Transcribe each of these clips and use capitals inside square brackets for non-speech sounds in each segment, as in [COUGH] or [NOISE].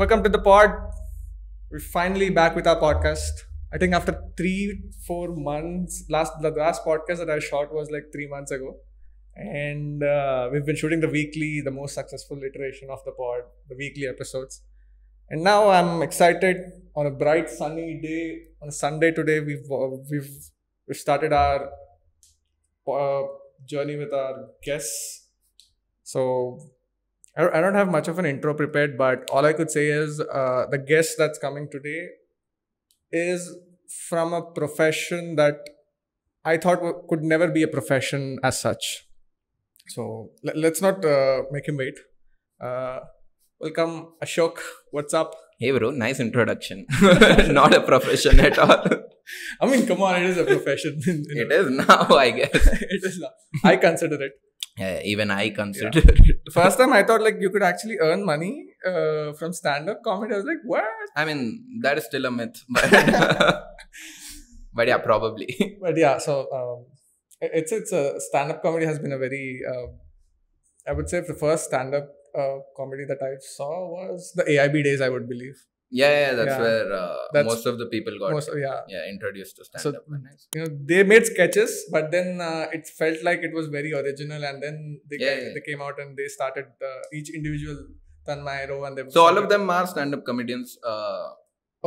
Welcome to the pod. We're finally back with our podcast. I think after three, four months, last the last podcast that I shot was like three months ago, and uh, we've been shooting the weekly, the most successful iteration of the pod, the weekly episodes. And now I'm excited on a bright sunny day on a Sunday today. We've uh, we've we've started our uh, journey with our guests. So I don't have much of an intro prepared, but all I could say is uh, the guest that's coming today is from a profession that I thought could never be a profession as such. So le- let's not uh, make him wait. Uh, welcome, Ashok. What's up? Hey bro, nice introduction. [LAUGHS] Not a profession at all. [LAUGHS] I mean, come on, it is a profession. You [LAUGHS] It is now, I guess. it is. now. I consider it. Yeah, even I consider it. [LAUGHS] First time I thought like you could actually earn money uh, from stand-up comedy. I was like, what? I mean, that is still a myth, [LAUGHS] but [LAUGHS] but yeah, probably. but yeah so um, it's it's a stand-up comedy has been a very uh, i would say the first stand-up uh, comedy that i saw was the aib days i would believe Yeah, yeah, that's Yeah. where uh, That's- most of the people got most yeah yeah introduced to stand So- up. nice. you know they made sketches but then uh, it felt like it was very original and then they, Yeah, ca- yeah. they came out and they started uh, each individual Tanmay Row and they So all of them are stand up comedians. Uh,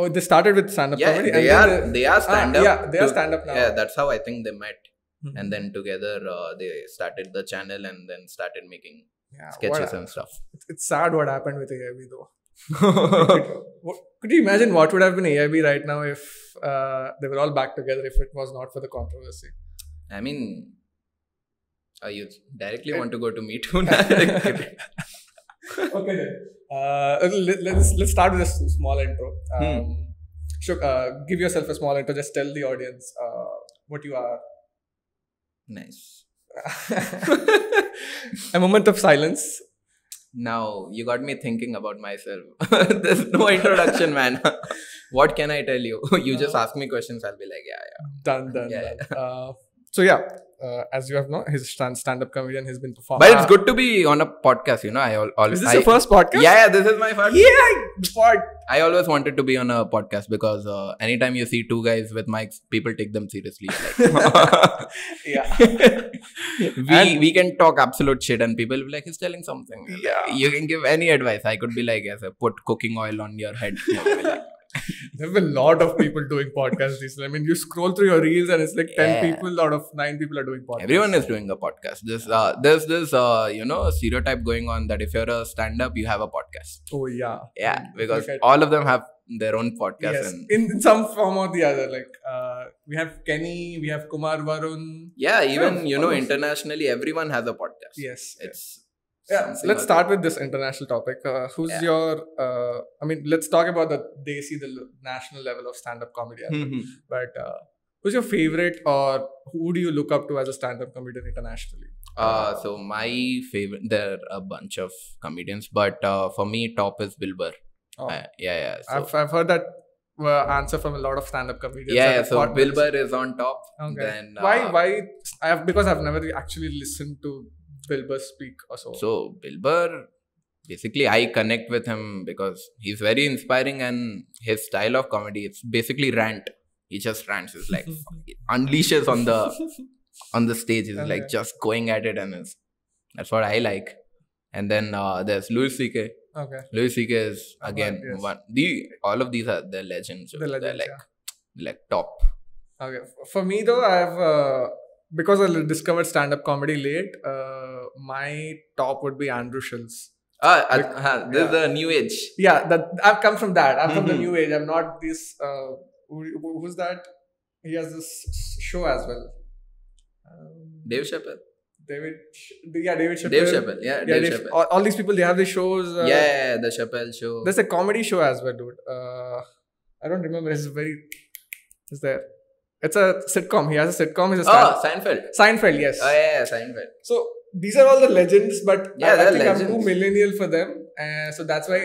oh they started with stand-up yeah, comedy they are then they are ah, stand up. yeah they are stand-up now Yeah, that's how I think they met, Mhm. and then together uh, they started the channel and then started making sketches what- and stuff. it's, it's sad what happened with AIB though [LAUGHS] What- Could you imagine what would have been AIB right now if uh, they were all back together if it was not for the controversy? I mean, uh, you directly want to go to me too? now? [LAUGHS] okay then. Uh, let, let's let's start with a small intro. Um, Shuk, uh, give yourself a small intro. Just tell the audience uh, what you are. nice. [LAUGHS] a moment of silence. Now you got me thinking about myself. [LAUGHS] There's no introduction, [LAUGHS] man. [LAUGHS] what can I tell you? you just ask me questions. I'll be like, yeah, yeah. Done, done, Yeah, done. Uh, so yeah, uh, as you have known, stand stand-up comedian. He's been performing. But it's good to be on a podcast. You know, I always. Is this I, your first podcast? Yeah, yeah. This is my first. Yeah, pod. I always wanted to be on a podcast because uh, anytime you see two guys with mics, people take them seriously. [LAUGHS] Like, Yeah. [LAUGHS] we And- we can talk absolute shit and people will be like he's telling something Yeah. you can give any advice i could be like yes put cooking oil on your head [LAUGHS] You will be like, There have been a lot of people doing podcasts recently. I mean, you scroll through your reels and it's like 10 Yeah. people out of 9 people are doing podcasts. everyone is doing a podcast this uh, there's this uh, you know stereotype going on that if you're a stand up you have a podcast Oh, yeah. yeah Mm, because all of them have their own podcast yes, and in, some form or the other. Like, uh, we have Kenny, we have Kumar Varun. yeah even you know internationally everyone has a podcast Yes. it's Yeah, let's start with this international topic. Uh, who's Yeah. your, uh, I mean, let's talk about the Desi, the national level of stand up comedy. well. Mhm. But uh, who's your favorite or who do you look up to as a stand up comedian internationally? Uh, so my favorite, there are a bunch of comedians, but uh, for me, top is Bill Burr. Oh. Uh, yeah, yeah. So, I've, I've heard that uh, answer from a lot of stand up comedians. yeah, yeah. So Burr is on top. Okay. Then why? uh, Why? I have because I've never actually listened to Bill Burr speak or so. Burr, basically, I connect with him because he's very inspiring and his style of comedy. It's basically rant. He just rants. It's like [LAUGHS] unleashes on the on the stage. It's like just going at it, and it's, that's what I like. And then uh, there's Louis C.K. okay. Louis C.K. is again yes. one. The all of these are the legends. The They're legends, like yeah. like top. Okay. For me though, I've uh, because I discovered stand up comedy late. Uh, my top would be Andrew Schulz. Ah, uh, uh, this is the new age. Yeah, that I've come from that. I'm from the Mhm. new age. I'm not this. Uh, who, who- who's that? He has this show as well. Um, Dave Chappelle. David. Yeah, David Chappelle. Dave Chappelle. Yeah, Yeah, Dave Dave- Chappelle. all, all these people they have these shows. Uh, yeah, yeah, the Chappelle show. There's a comedy show as well, dude. Uh, I don't remember. It's very. Is there? It's a sitcom. He has a sitcom. He's a Oh, Seinfeld. Seinfeld. Yes. Oh, yeah, yeah, Seinfeld. So these are all the legends, but Yeah, I, I think I'm too millennial for them. Uh, so that's why.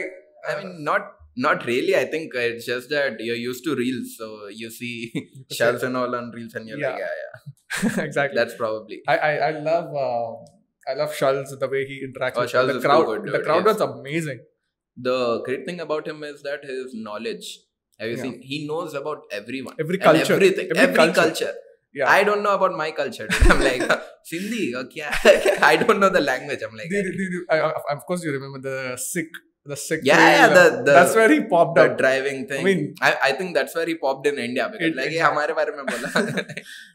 I mean, not not really. I think it's just that you're used to reels, so you see [LAUGHS] shells and all on reels, and you're like, Yeah. yeah, yeah. [LAUGHS] exactly. That's probably. I, I I love uh, I love Schulz the way he interacts Oh, with Schulz the crowd. good, the crowd yes. was amazing. the great thing about him is that his knowledge. Have you yeah. seen? He knows about everyone, every culture, everything, every, every culture. culture. Yeah. I don't know about my culture. [LAUGHS] I'm like Sindhi. Okay, I don't know the language. I'm like, the, the, the, I, of course you remember the sick, the sick yeah, yeah the, the, that's where he popped the up. driving thing i mean I, I think that's where he popped in india because it, like yeah hamare [LAUGHS] bare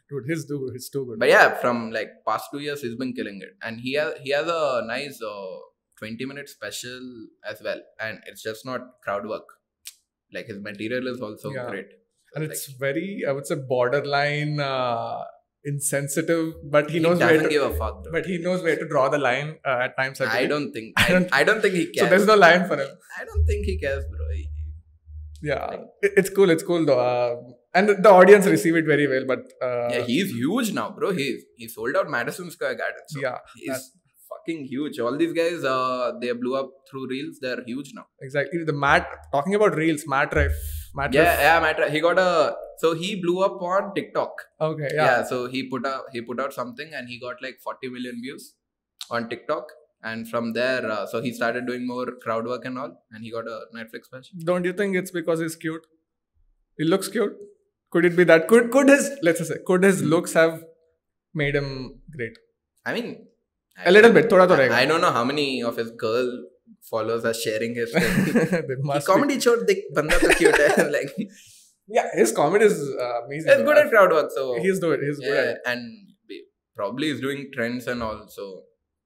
dude he's too good he's too good but yeah from like past 2 years he's been killing it and he has he has a nice uh, 20 minute special as well and it's just not crowd work like his material is also Yeah. great. So and like, it's very, I would say, borderline uh, insensitive. But he he knows where to. give a fuck. Bro. But he knows where to draw the line uh, at times. I, I don't think I I, don't- I don't think he cares [LAUGHS] So there's no line for him. I don't think he cares, bro. He- Yeah, It- it's cool. It's cool though, uh, and the audience receive it very well. But uh, yeah, he's huge now, bro. He's he sold out Madison Square Garden. So yeah, he's fucking huge. All these guys, uh, they blew up through reels. They're huge now. exactly. The Matt talking about reels, Matt Rife, Matt Yeah, Rife. yeah, Matt. He got a so he blew up on TikTok. Okay, Yeah. yeah. so he put out he put out something and he got like 40 million views on TikTok. And from there, uh, so he started doing more crowd work and all, and he got a Netflix special. Don't you think it's because he's cute? He looks cute. Could it be that? Could could his let's just say could his looks have made him great? I mean, a little bit, thoda to I, I don't know how many of his girl followers are sharing his [LAUGHS] comedy show. banda so cute [LAUGHS] like, yeah, his comedy is uh, amazing. He's good at crowd work, so he's doing. He's yeah, good at and probably he's doing trends and all. So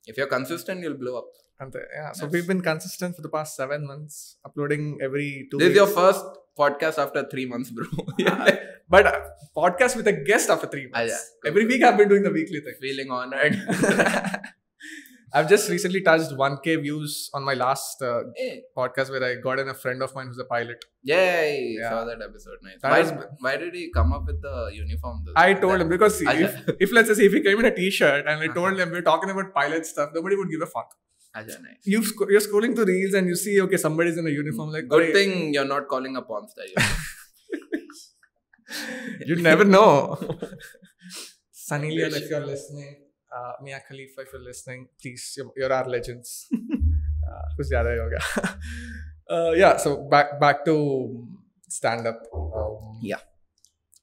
if you're consistent, you'll blow up. And the, yeah, so yes. we've been consistent for the past seven months, uploading every two. This weeks. is your first podcast after three months, bro. [LAUGHS] yeah. but uh, podcast with a guest after three months. Ah, yeah. Every week I've been doing the weekly thing. Feeling honored. I've just recently touched 1k views on my last uh, hey, podcast where I got in a friend of mine who's a pilot. I Yeah. saw that episode nice That why, was- why did he come up with the uniform though? I told him because see, if, if let's say if he came in a t-shirt and I Uh-huh. told him we're talking about pilot stuff, nobody would give a fuck. Acha, nice. You sc- you're scrolling through reels and you see okay somebody's in a uniform like good thing you're not calling a porn star you [LAUGHS] never know. [LAUGHS] Sunny Leone, if you're listening, uh, Mia Khalifa, if you're listening, please, you're, you're our legends. [LAUGHS] uh, zyada yoga. [LAUGHS] Uh, yeah, so back back to stand up. Um, yeah.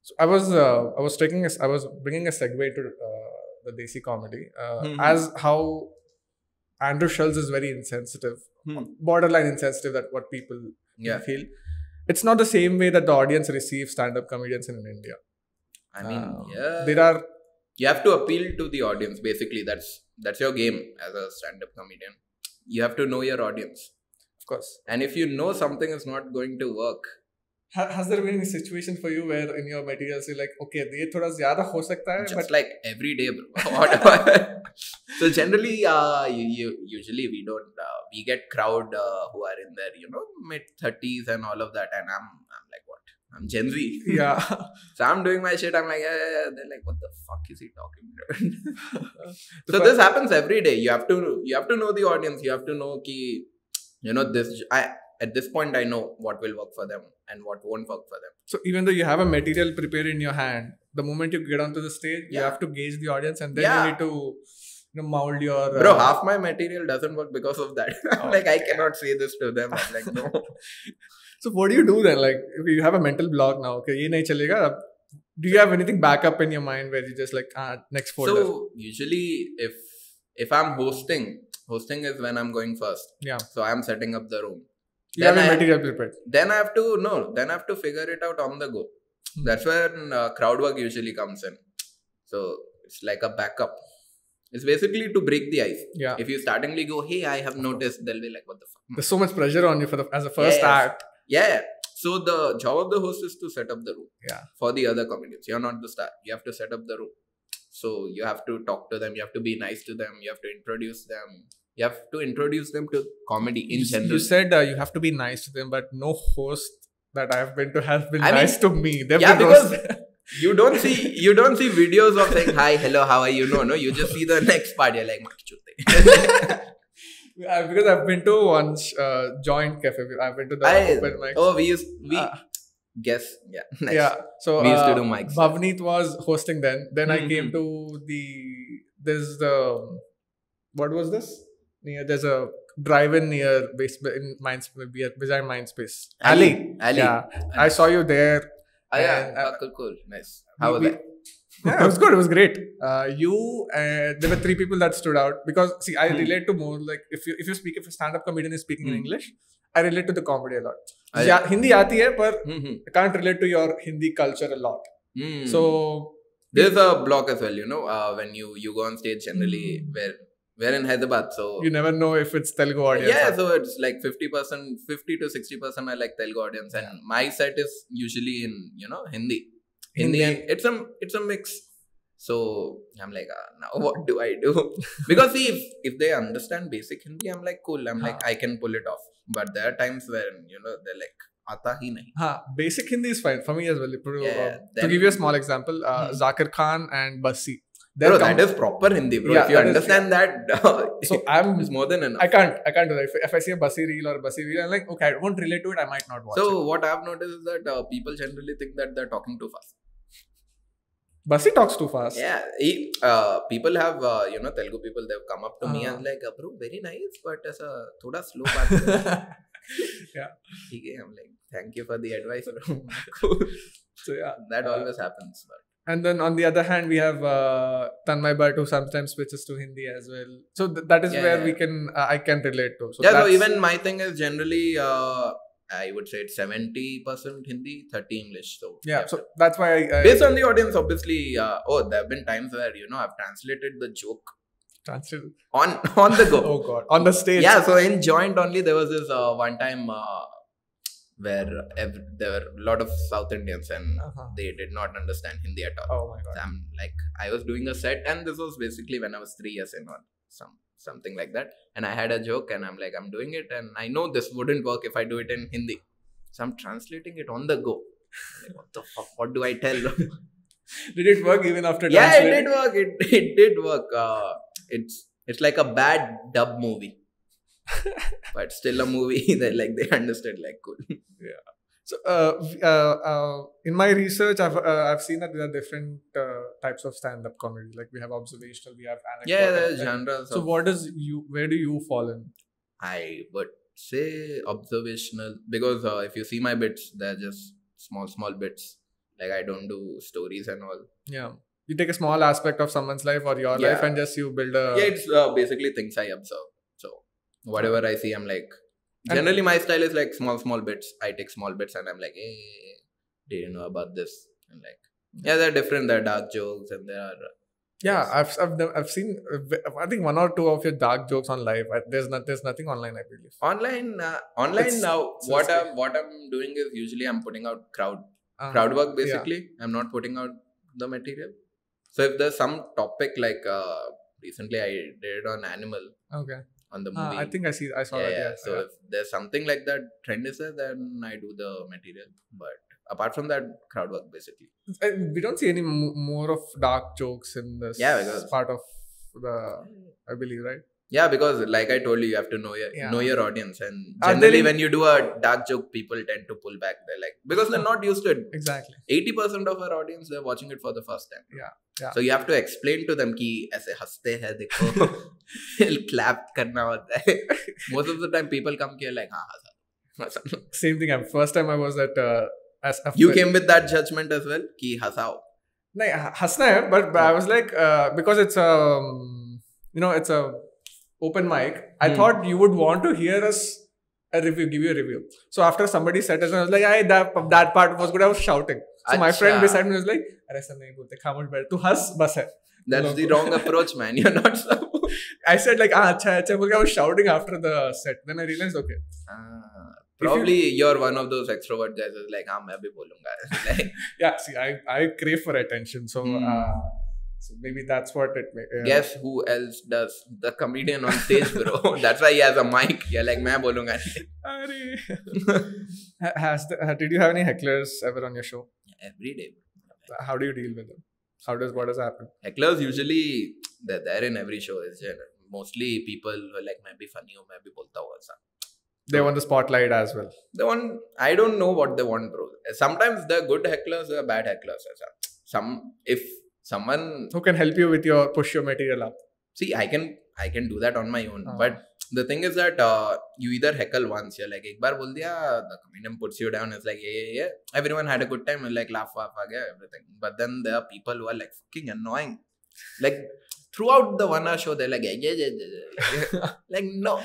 So I was uh, I was taking a, I was bringing a segue to uh, the Desi comedy uh, mm-hmm. as how Andrew Schulz is very insensitive, mm. borderline insensitive that what people yeah. feel. It's not the same way that the audience receives stand up comedians in India. I mean, um, yeah. There are you have to appeal to the audience basically. That's that's your game as a stand-up comedian. You have to know your audience. Of course. And if you know something is not going to work has there been any situation for you where in your materials you're like okay ye thoda zyada ho sakta hai just but like every day bro. [LAUGHS] [LAUGHS] So generally uh, you, you, usually we don't uh, we get crowd uh, who are in their you know mid 30s and all of that. And i'm i'm like what i'm gen z. Yeah, [LAUGHS] so i'm doing my shit. I'm like yeah, yeah, yeah. they're like what the fuck is he talking about? [LAUGHS] [LAUGHS] So this happens every day. You have to you have to know the audience. You have to know ki you know this i at this point i know what will work for them and what won't work for them. So even though you have a material prepared in your hand, the moment you get onto the stage, you have to gauge the audience, and then Yeah. you need to, you know, mold your. bro uh, half my material doesn't work because of that. I'm like i cannot say this to them. I'm like no so what do you do then? Like okay, you have a mental block now. Okay, ye nahi. Do you have anything backup in your mind where you just like ah, next folder? So usually if if I'm hosting, hosting is when I'm going first. Yeah. So I'm setting up the room. You then have I, material prepared. Then I have to no. Then I have to figure it out on the go. Hmm. That's when uh, crowd work usually comes in. So it's like a backup. It's basically to break the ice. Yeah. If you startingly go, hey, I have noticed, they'll be like, what the fuck? There's so much pressure on you for the as a first yes. act yeah so the job of the host is to set up the room Yeah. for the other comedians. You're not the star. You have to set up the room. So you have to talk to them. You have to be nice to them. You have to introduce them. You have to introduce them to comedy in you, general. you said uh, you have to be nice to them, but no host that I've been to has been I mean, nice to me. They've yeah, because- roasted. [LAUGHS] you don't see you don't see videos of saying hi hello how are you? No no you just see the next part. You're like [LAUGHS] "Mak. Yeah, because I've been to one uh, joint cafe. I've been to the I- open mic. oh we used we Uh, guess yeah [LAUGHS] nice. Yeah. So We used to uh, do mics. Bhavneet was hosting then. Then I Mhm. came to the there's the what was this? Yeah, there's a drive-in near base in Mindspace, behind Mindspace. Ali. Ali. Ali. Yeah, I saw you there. Ah, yeah. Uh, Ah, cool, cool. Nice. How was we- that? Yeah, [LAUGHS] it was good. It was great. Uh, you and there were three people that stood out because see, I Hmm. relate to more like if you if you speak if a stand-up comedian is speaking in Hmm. English, I relate to the comedy a lot. Ah, yeah, Hindi aati hai, but Mm-hmm. I can't relate to your Hindi culture a lot. Mm. So there's a block as well, you know, uh, when you you go on stage generally Mm. where we're in Hyderabad, so you never know if it's Telugu audience. yeah, or- so it's like fifty percent, fifty to sixty percent I like Telugu audience, and my set is usually in you know Hindi in, the, end it's a it's a mix so i'm like uh, now [LAUGHS] what do i do because see if, if they understand basic hindi i'm like cool i'm like i can pull it off but there are times when you know they're like आता ही नहीं हाँ for me as well. For me as well to give you a small example Zakir Zakir Khan and There bro, that is proper Hindi, bro. Yeah, if you that understand is, that, [LAUGHS] so I'm [LAUGHS] more than enough. I can't, I can't do that. If, if I see a Bassi reel or a Bassi reel, I'm like, okay, I won't relate to it. I might not watch. So it. what I've noticed is that uh, people generally think that they're talking too fast. Bassi talks too fast. Yeah, he, uh, people have uh, you know Telugu people they've come up to uh, me and uh-huh. like, bro, very nice, but as a thoda slow [LAUGHS] yeah. Okay, I'm like, thank you for the advice, bro. [LAUGHS] so yeah, that uh, always happens. But. And then on the other hand, we have uh, Tanmay Bhatt who sometimes switches to Hindi as well. So th- that is yeah, where yeah. we can uh, I can relate to. So yeah, so even my thing is generally uh, I would say it's seventy percent Hindi, thirty English. So yeah. So that's why I, I based on the audience, obviously, uh, oh, there have been times where you know I've translated the joke translate. on [LAUGHS] on the go. [LAUGHS] Oh god, on the stage. yeah so in joint only there was this uh, one time uh, where ev- there were a lot of south indians and Uh-huh. they did not understand hindi at all Oh my god. So i'm like i was doing a set and this was basically when i was three years in or some something like that. And i had a joke and i'm like i'm doing it and i know this wouldn't work if i do it in hindi. So i'm translating it on the go. Like, what the fuck? What do i tell? [LAUGHS] Did it work even after? yeah it did work. It, it did work. Uh, it's it's like a bad dub movie. [LAUGHS] But still a movie [LAUGHS] that like they understood like cool So, uh, uh, uh, in my research, I've uh, I've seen that there are different uh, types of stand-up comedy. Like we have observational, we have anecdotal. yeah genres So, of, what does you? Where do you fall in? i would say observational because uh, if you see my bits they're just small small bits like i don't do stories and all Yeah, you take a small aspect of someone's life or your Yeah. life, and just you build a. yeah it's uh, basically things i observe so whatever i see i'm like generally my style is like small small bits i take small bits and i'm like hey didn't know about this and like yeah they're different They're dark jokes and there are yeah, I've I've, I've seen. uh, I think one or two of your dark jokes on live. There's not there's nothing online. I believe. online uh, online It's- now it's what i'm what i'm doing is usually i'm putting out crowd Uh, crowd work basically i'm not putting out the material so if there's some topic like uh recently i did on animal Okay. On the movie I think I see. I saw yeah, that. yeah. So if there's something like that trend is there then i do the material but apart from that crowd work basically Uh, we don't see any mo- more of dark jokes in this Yeah, because- part of the. I believe right. yeah because like i told you you have to know your Yeah. know your audience and generally when you do a dark joke people tend to pull back they're like because they're not used to it Exactly. 80% of our audience they're watching it for the first time Yeah, yeah. so you have to explain to them कि ऐसे हंसते हैं देखो [LAUGHS] [LAUGHS] clap करना होता है most of the time people come here like हाँ हंसा हंसा Same thing. I'm first time I was at. Uh, as a you came with that judgment as well कि हंसाओ नहीं हंसना है but I was like uh, because it's um you know it's a open mic I Hmm. thought you would want to hear us a review give you a review so after somebody said it I was like I that that part was good I was shouting so my friend अच्छा. beside me was like अरे ऐसा नहीं बोलते खामोश बैठ तू हंस बस है that's the wrong approach man you're not I said like ah अच्छा अच्छा बोल के I was shouting after the set then I realized okay Ah, probably you, you're one of those extrovert guys who's like हाँ मैं भी बोलूँगा like yeah see I I crave for attention so Hmm. uh, so maybe that's what it may, uh, guess who else does the comedian on stage bro [LAUGHS] that's why he has a mic you're like मैं बोलूँगा नहीं अरे Ha- has the, uh, did you have any hecklers ever on your show every day how do you deal with them how does what does happen hecklers usually they're there in every show is mostly people who are like मैं भी funny हूँ मैं भी बोलता हूँ ऐसा they want the spotlight as well they want I don't know what they want bro sometimes they're good hecklers they're bad hecklers ऐसा some if someone who can help you with your push your material up? See i can i can do that on my own. Uh-huh. but the thing is that uh, you either heckle once you're like ek bar bol diya the comedian puts you down. It's like yeah yeah yeah. Everyone had a good time and like laugh laugh again everything. But then there are people who are like fucking annoying. Like throughout the one hour show they're like yeah yeah yeah, yeah. [LAUGHS] like no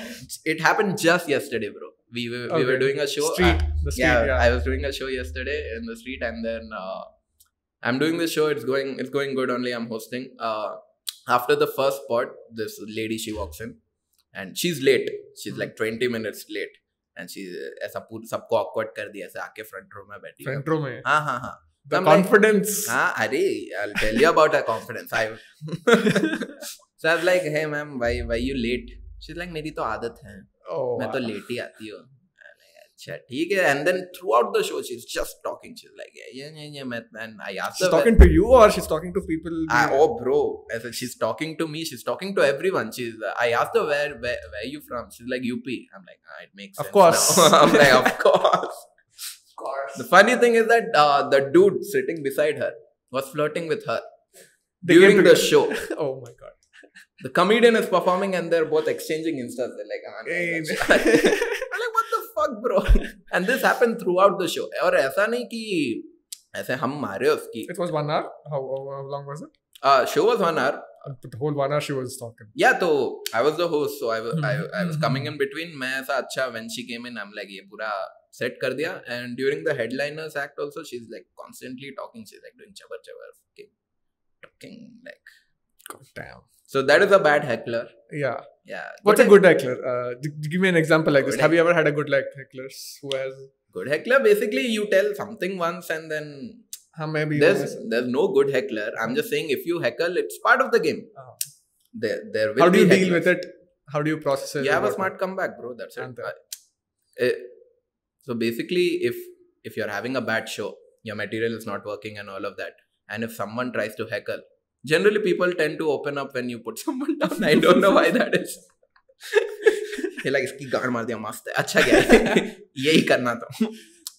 it happened just yesterday bro. We were, okay. we were doing a show street, uh, street yeah, yeah, i was doing a show yesterday in the street and then uh, I'm doing this show. It's going, it's going good. Only I'm hosting. Uh, after the first spot, this lady she walks in, and she's late. She's like 20 minutes late, and she ऐसा पूरा सबको awkward कर दिया ऐसे आके front row में बैठी है Front row में. हाँ हाँ हाँ The I'm like- confidence. हाँ अरे I'll tell you about her confidence. I [LAUGHS] so I was like, hey ma'am, why why you late? She's like, मेरी तो आदत है. Oh. मैं तो wow. लेट ही आती हूँ I'm like, अच्छा ठीक है and then throughout the show she's just talking she's like yeah yeah yeah, yeah man and I asked She's her talking to you or she's talking to people. I, oh bro I said she's talking to me she's talking to everyone she's I asked her where where where you from she's like UP I'm like ah, it makes Of sense course. now. I'm like of course of course. the funny thing is that uh, the dude sitting beside her was flirting with her They came during the together. show [LAUGHS] Oh my god. the comedian is performing and they're both exchanging instas they're like ah, no, [LAUGHS] fuck bro and this happened throughout the show और ऐसा नहीं कि ऐसे हम मारे उसकी It was one hour. How, how, long was it? uh, show was one hour Uh, The whole one hour she was talking. yeah तो I was the host so I was I, I was Mhm. coming in between मैं ऐसा अच्छा when she came in I'm like ये पूरा set कर दिया and during the headliners act also she's like constantly talking she's like doing chabar chabar fucking talking like God damn. so that is a bad heckler Yeah. Yeah What's a good heckler? Uh, give me an example like this. Good Have you ever had a good like hecklers who has? good heckler basically you tell something once and then Huh, maybe there's there's no good heckler i'm just saying if you heckle it's part of the game Oh. there there will How do you deal with it? How do you process it? you have a smart comeback bro that's it uh, eh, so basically if if you're having a bad show your material is not working and all of that and if someone tries to heckle generally people tend to open up when you put someone down i don't know why that is ये like इसकी गाड़ मार दिया मस्त है अच्छा क्या है [LAUGHS] यही करना था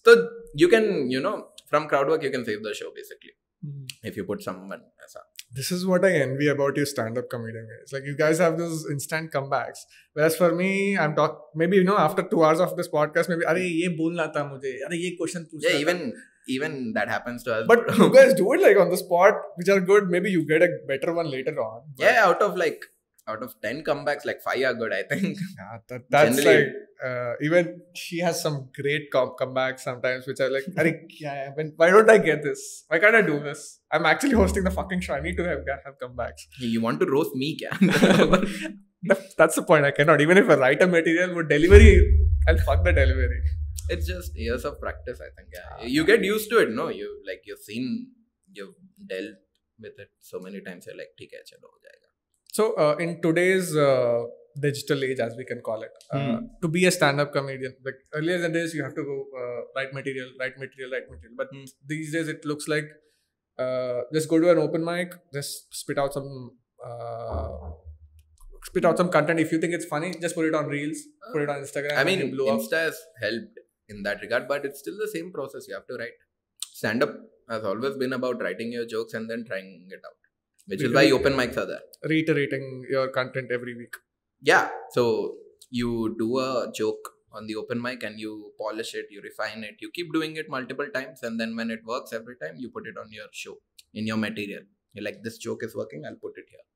तो you can you know from crowd work you can save the show basically Hmm. if you put someone ऐसा This is what I envy about you stand-up comedian guys. Like you guys have those instant comebacks. Whereas for me, I'm talk maybe you know after two hours of this podcast, maybe अरे ये बोलना था मुझे अरे ये question पूछना yeah था." even even that happens to us. But you guys do it like on the spot, which are good. Maybe you get a better one later on. Yeah, out of like out of ten comebacks, like five are good. I think. [LAUGHS] Yeah, that, that's Generally, like uh, even she has some great com- comebacks sometimes, which are like, when, why don't I get this? Why can't I do this? I'm actually hosting the fucking show. I need to have have comebacks. You want to roast me, [LAUGHS] That's the point. I cannot. Even if I write a material, but delivery, I'll fuck the delivery it's just years of practice i think yeah. You get used to it no? You like you've seen you've dealt with it so many times you're like theek chalo ho jayega so uh, in today's uh, digital age as we can call it uh, mm. to be a stand up comedian like earlier than days you have to go uh, write material write material write material. But mm. these days it looks like uh, just go to an open mic just spit out some uh, spit out some content. If you think it's funny just put it on reels put it on instagram i mean insta has helped in that regard but it's still the same process. You have to write. Stand up has always been about writing your jokes and then trying it out which is why open mics are there. reiterating your content every week. Yeah. So you do a joke on the open mic and you polish it you refine it you keep doing it multiple times and then when it works every time you put it on your show in your material. You're like this joke is working i'll put it here.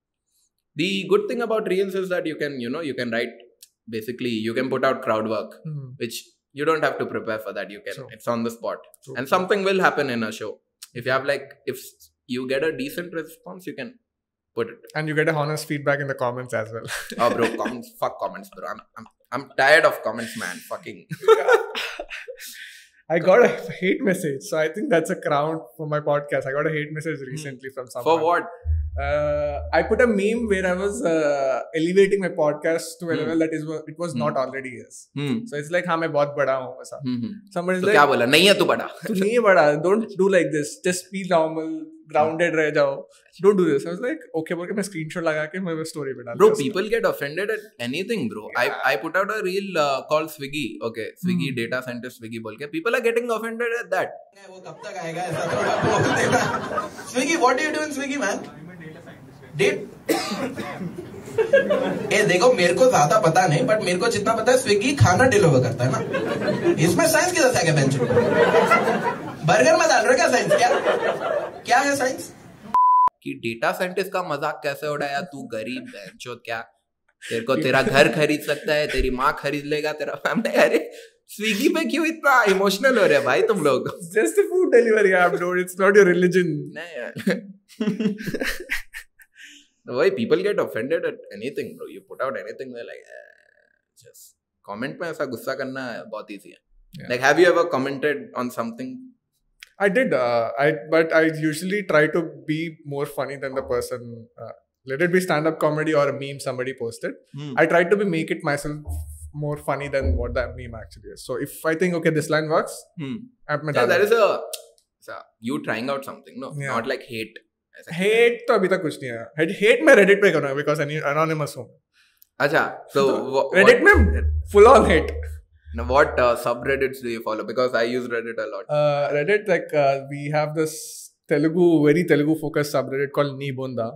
The good thing about reels is that you can you know you can write basically you can put out crowd work Hmm. which you don't have to prepare for that you can True. it's on the spot True. and something will happen in a show if you have like if you get a decent response you can put it and you get a honest feedback in the comments as well Oh, bro, [LAUGHS] comments. Fuck comments, bro. I'm, I'm, I'm tired of comments, man. Fucking. [LAUGHS] I got a [LAUGHS] hate message, so I think that's a crown for my podcast. I got a hate message recently from someone. For what? Uh, I put a meme where I was uh, elevating my podcast to a Hmm. level that is it was Hmm. not already is. Hmm. So it's like, हाँ मैं बहुत बड़ा हूँ ऐसा. Hmm. hmm. Somebody's तो like, क्या बोला नहीं है तू बड़ा तू नहीं [LAUGHS] है बड़ा. Don't do like this. Just be normal, grounded रह जाओ. Don't do this. I was like, okay, बोल के मैं screenshot लगा के मैं story पे डाल bro people get offended at anything bro Yeah. i i put out a reel uh, called swiggy okay swiggy Hmm. data center swiggy बोल के people are getting offended at that वो कब तक आएगा ऐसा थोड़ा बोल देना Swiggy what do you do in Swiggy man date ए देखो मेरे को ज़्यादा पता नहीं बट मेरे को जितना पता है स्विगी खाना डिलीवर करता है ना इसमें साइंस किधर से आ गया बेंच बर्गर में डाल रहे क्या साइंस क्या क्या है साइंस कि डेटा साइंटिस्ट का मज़ाक कैसे उड़ाया तू गरीब है जो क्या? तेरे को तेरा [LAUGHS] घर खरीद सकता है तेरी माँ खरीद लेगा तेरा फैमिली [LAUGHS] अरे स्विगी पे क्यों इतना इमोशनल हो रहे भाई तुम लोग? Just food delivery app don't it's not your religion नहीं [LAUGHS] वही people get offended at anything bro you put out anything they like just comment में ऐसा गुस्सा करना बहुत इजी है. Like have you ever commented on something I did, uh, I but I usually try to be more funny than the person. Uh, let it be stand-up comedy or a meme somebody posted. I try to be make it myself more funny than what that meme actually is. So if I think okay, this line works, hmm. I'm yeah, there is a so you trying out something no Yeah. not like hate ऐसा hate तो अभी तक कुछ नहीं है hate, hate मैं Reddit पे करूँगा because I anonymous हूँ अच्छा so wha- Reddit में full on hate. Now, what uh, subreddits do you follow? Because I use Reddit a lot. Uh, Reddit like uh, we have this Telugu very Telugu focused subreddit called Nibunda.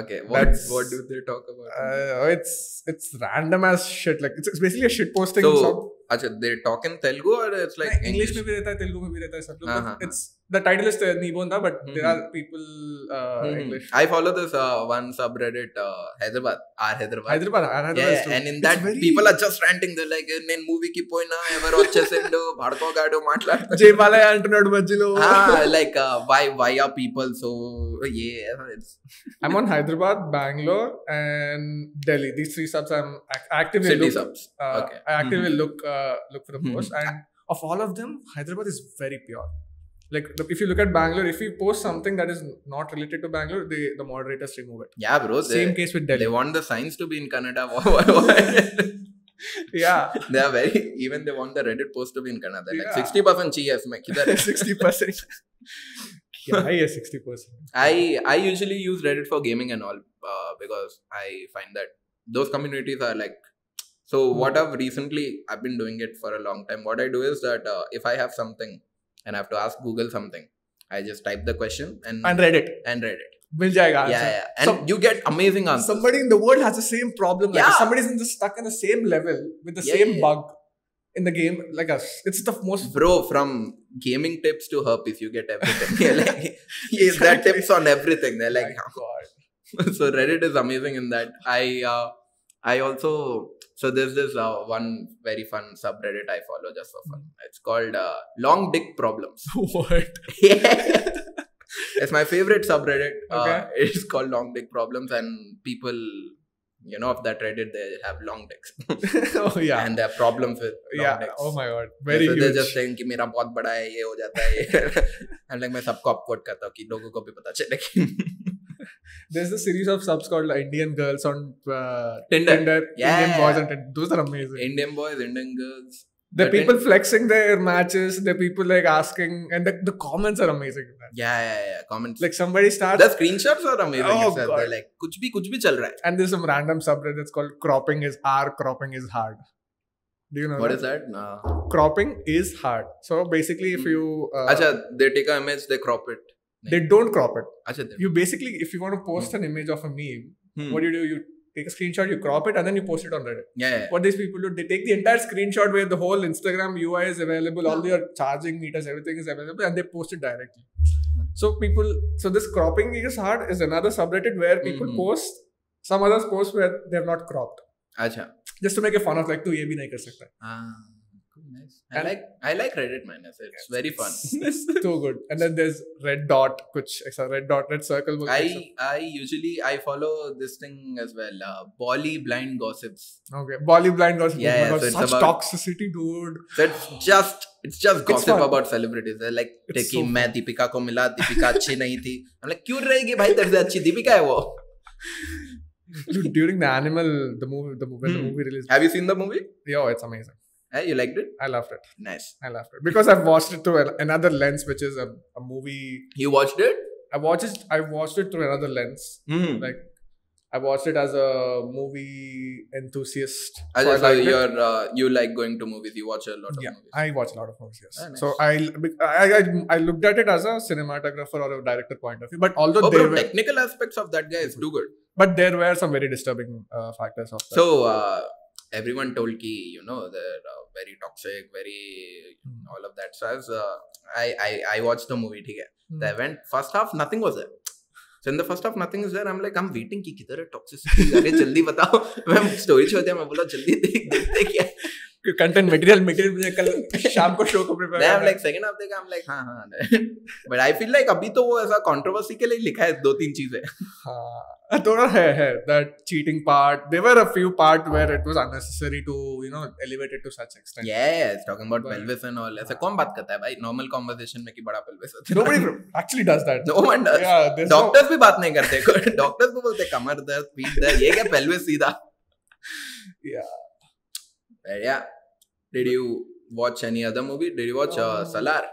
Okay, what That's- what do they talk about? Uh, it's it's random as shit. Like it's, it's basically a shit posting. so, sub- अच्छा, they talk in Telugu or it's like नहीं, English में भी रहता है तेलुगु में भी रहता है सब लोग हाँ, हाँ, the title is Nibonda, but mm-hmm. there are people uh, mm-hmm. English. I follow this uh, one subreddit, uh, Hyderabad, R Hyderabad. Hyderabad, R Hyderabad. Yeah, yeah. and in that, very... people are just ranting. They're like, "Nen movie ki poina ever ochesendo, bharko gado matla." [LAUGHS] Jeevala internet majilo. [LAUGHS] Ah, like uh, why why are people so yeah? It's... [LAUGHS] I'm on Hyderabad, Bangalore, and Delhi. These three subs I'm actively City look. subs. Uh, okay. I actively mm-hmm. look uh, look for the mm-hmm. post, and of all of them, Hyderabad is very pure like if you look at Bangalore, if you post something that is not related to Bangalore, the the moderators remove it. Yeah, bro. Same they, case with Delhi. They want the signs to be in Kannada. [LAUGHS] [LAUGHS] yeah. They are very even they want the Reddit post to be in Kannada. Like sixty percent GF, [LAUGHS] Sixty percent. Yeah, sixty percent. I I usually use Reddit for gaming and all uh, because I find that those communities are like so. What hmm. I've recently I've been doing it for a long time. What I do is that uh, if I have something and I have to ask Google something. I just type the question and and read it and read it. Mil jayega yeah, yeah, and so, you get amazing answers. Somebody in the world has the same problem. Like yeah. Somebody's in the, stuck in the same level with the yeah, same yeah. bug in the game like us. It's the most bro from gaming tips to herpes. You get everything. [LAUGHS] yeah, like, [LAUGHS] exactly. that tips on everything. They're like, oh [LAUGHS] so Reddit is amazing in that I. Uh, I also so there's this uh, one very fun subreddit I follow just for fun. It's called uh, Long Dick Problems. [LAUGHS] what [LAUGHS] it's my favorite subreddit. Uh, Okay. it's called Long Dick Problems, and people, you know, of that Reddit they have long dicks [LAUGHS] oh yeah and they have problems with long yeah dicks. oh my god very so huge they're just saying कि मेरा बहुत बड़ा है ये हो जाता है ये I'm like मैं सबको अपकोट करता हूँ कि लोगों को भी पता चले कि there's a series of subs called Indian Girls on uh, Tinder. Tinder. Yeah. Indian Boys on Tinder. Those are amazing. Indian Boys, Indian Girls. The, people flexing their matches, the people like asking, and the, the comments are amazing. Yeah, yeah, yeah. Comments. Like somebody starts. The screenshots are amazing. Oh, itself. God. They're like, kuch bhi, kuch bhi chal raha hai. And there's some random subreddit that's called cropping is hard, cropping is hard. Do you know what that? is that? No. Cropping is hard. So basically, if mm. you. Uh, Achha, they take an image, they crop it they don't crop it Achha, you basically if you want to post an image of a meme hmm. what do you do you take a screenshot, you crop it, and then you post it on Reddit. Yeah, yeah. What these people do, they take the entire screenshot where the whole Instagram UI is available, all your charging meters, everything is available, and they post it directly. So people, so this cropping is hard is another subreddit where people mm-hmm. post some others post where they have not cropped. Achha. Just to make a fun of like, tu ye nahi kar sakta. Ah. Nice. I And- like I like Reddit man. It's, it's very fun. so good and then there's red dot which red dot red circle I I usually I follow this thing as well. Uh, Bolly blind gossips. okay bolly blind gossip Yeah, oh yeah, so such about- toxicity dude So it's just it's just gossip fun. about celebrities. They're like It's कि so मैं दीपिका को मिला दीपिका अच्छी नहीं थी. I'm like क्यों रहेगी भाई तेरे से अच्छी दीपिका है वो. Dude, during the animal the movie the movie when the Hmm. movie released Have you seen the movie? yo it's amazing you liked it? i loved it Nice. I loved it because I've watched it through another lens, which is a, a movie. You watched it? I watched it. I watched it through another lens. Hmm. Like I watched it as a movie enthusiast. I So just uh, you're uh, you like going to movies. You watch a lot of Yeah, movies. I watch a lot of movies. Yes. Ah, nice. So I, I I I looked at it as a cinematographer or a director point of view. But although oh, they bro, were technical aspects of that guy is too good. But there were some very disturbing uh, factors of that. So uh, everyone told ki you know they're uh, very toxic, very mm. all of that. So I was uh, I, I I watched the movie. theek hai Hmm. The event first half nothing was there. So in the first half nothing is there. I'm like I'm waiting ki kidhar hai toxicity. अरे जल्दी बताओ. मैं story छोड़ दिया मैं बोला जल्दी देख देखते क्या. कंटेंट मटेरियल मटेरियल मुझे कल शाम को शो को prepare I am like second half देखा आई एम लाइक हाँ हाँ बट आई फील लाइक अभी तो वो ऐसा कंट्रोवर्सी के लिए लिखा है दो तीन चीज़ें। हाँ थोड़ा है है that cheating part there were a few part where it was unnecessary to you know elevated to such extent yes talking about pelvis and all ऐसा कौन बात करता है भाई? नॉर्मल कन्वर्सेशन में कि बड़ा पेल्विस होता है। Nobody actually does that no one does doctors भी बात नहीं करते। [LAUGHS] डॉक्टर्स को बोलते कमर दर्द पीठ दर्द ये क्या पेल्विस सीधा? या yeah. Did you watch any other movie? Did you watch uh, Um, Salaar?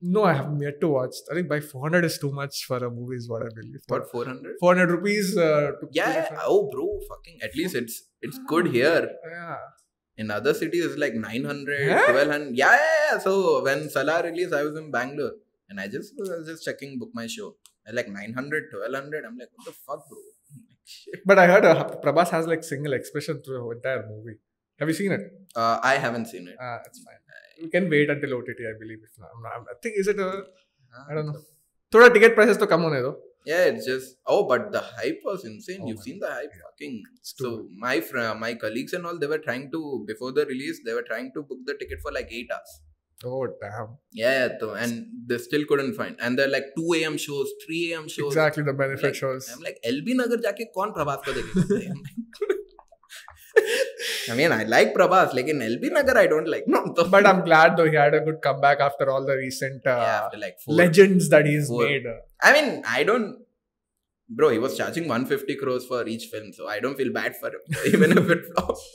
No I haven't yet to watch. I think by 400 is too much for a movie is what I believe. What 400 400 rupees uh, to yeah oh bro fucking at least it's it's good here. yeah. In other cities it's like 900 Yeah? 1200 yeah, yeah, yeah so when Salaar released I was in Bangalore. And I just I was just checking book my show. And like 900 1200 I'm like what the fuck bro? [LAUGHS] But I heard uh, Prabhas has like single expression through the entire movie have you seen it uh, I haven't seen it ah it's fine we can wait until OTT I believe if not, I'm not, I think is it a I don't know थोड़ा ticket prices तो कम होने दो Yeah, it's just oh, but the hype was insane. Oh You've my seen the hype, fucking. It's So too my fr- my colleagues and all, they were trying to before the release, they were trying to book the ticket for like eight hours. oh damn Yeah, yeah, so, and they still couldn't find. And they're like two a.m. shows, three a.m. shows. exactly the benefit Like, shows I'm like LB Nagar जाके कौन प्रभास को देखेगा? I mean, I like Prabhas, like in LB Nagar, I don't like. No, but I'm glad though he had a good comeback after all the recent uh, yeah, after like four. legends that he's Four. made. I mean, I don't. Bro, he was charging 150 crores for each film, so I don't feel bad for him, [LAUGHS] even if it flops.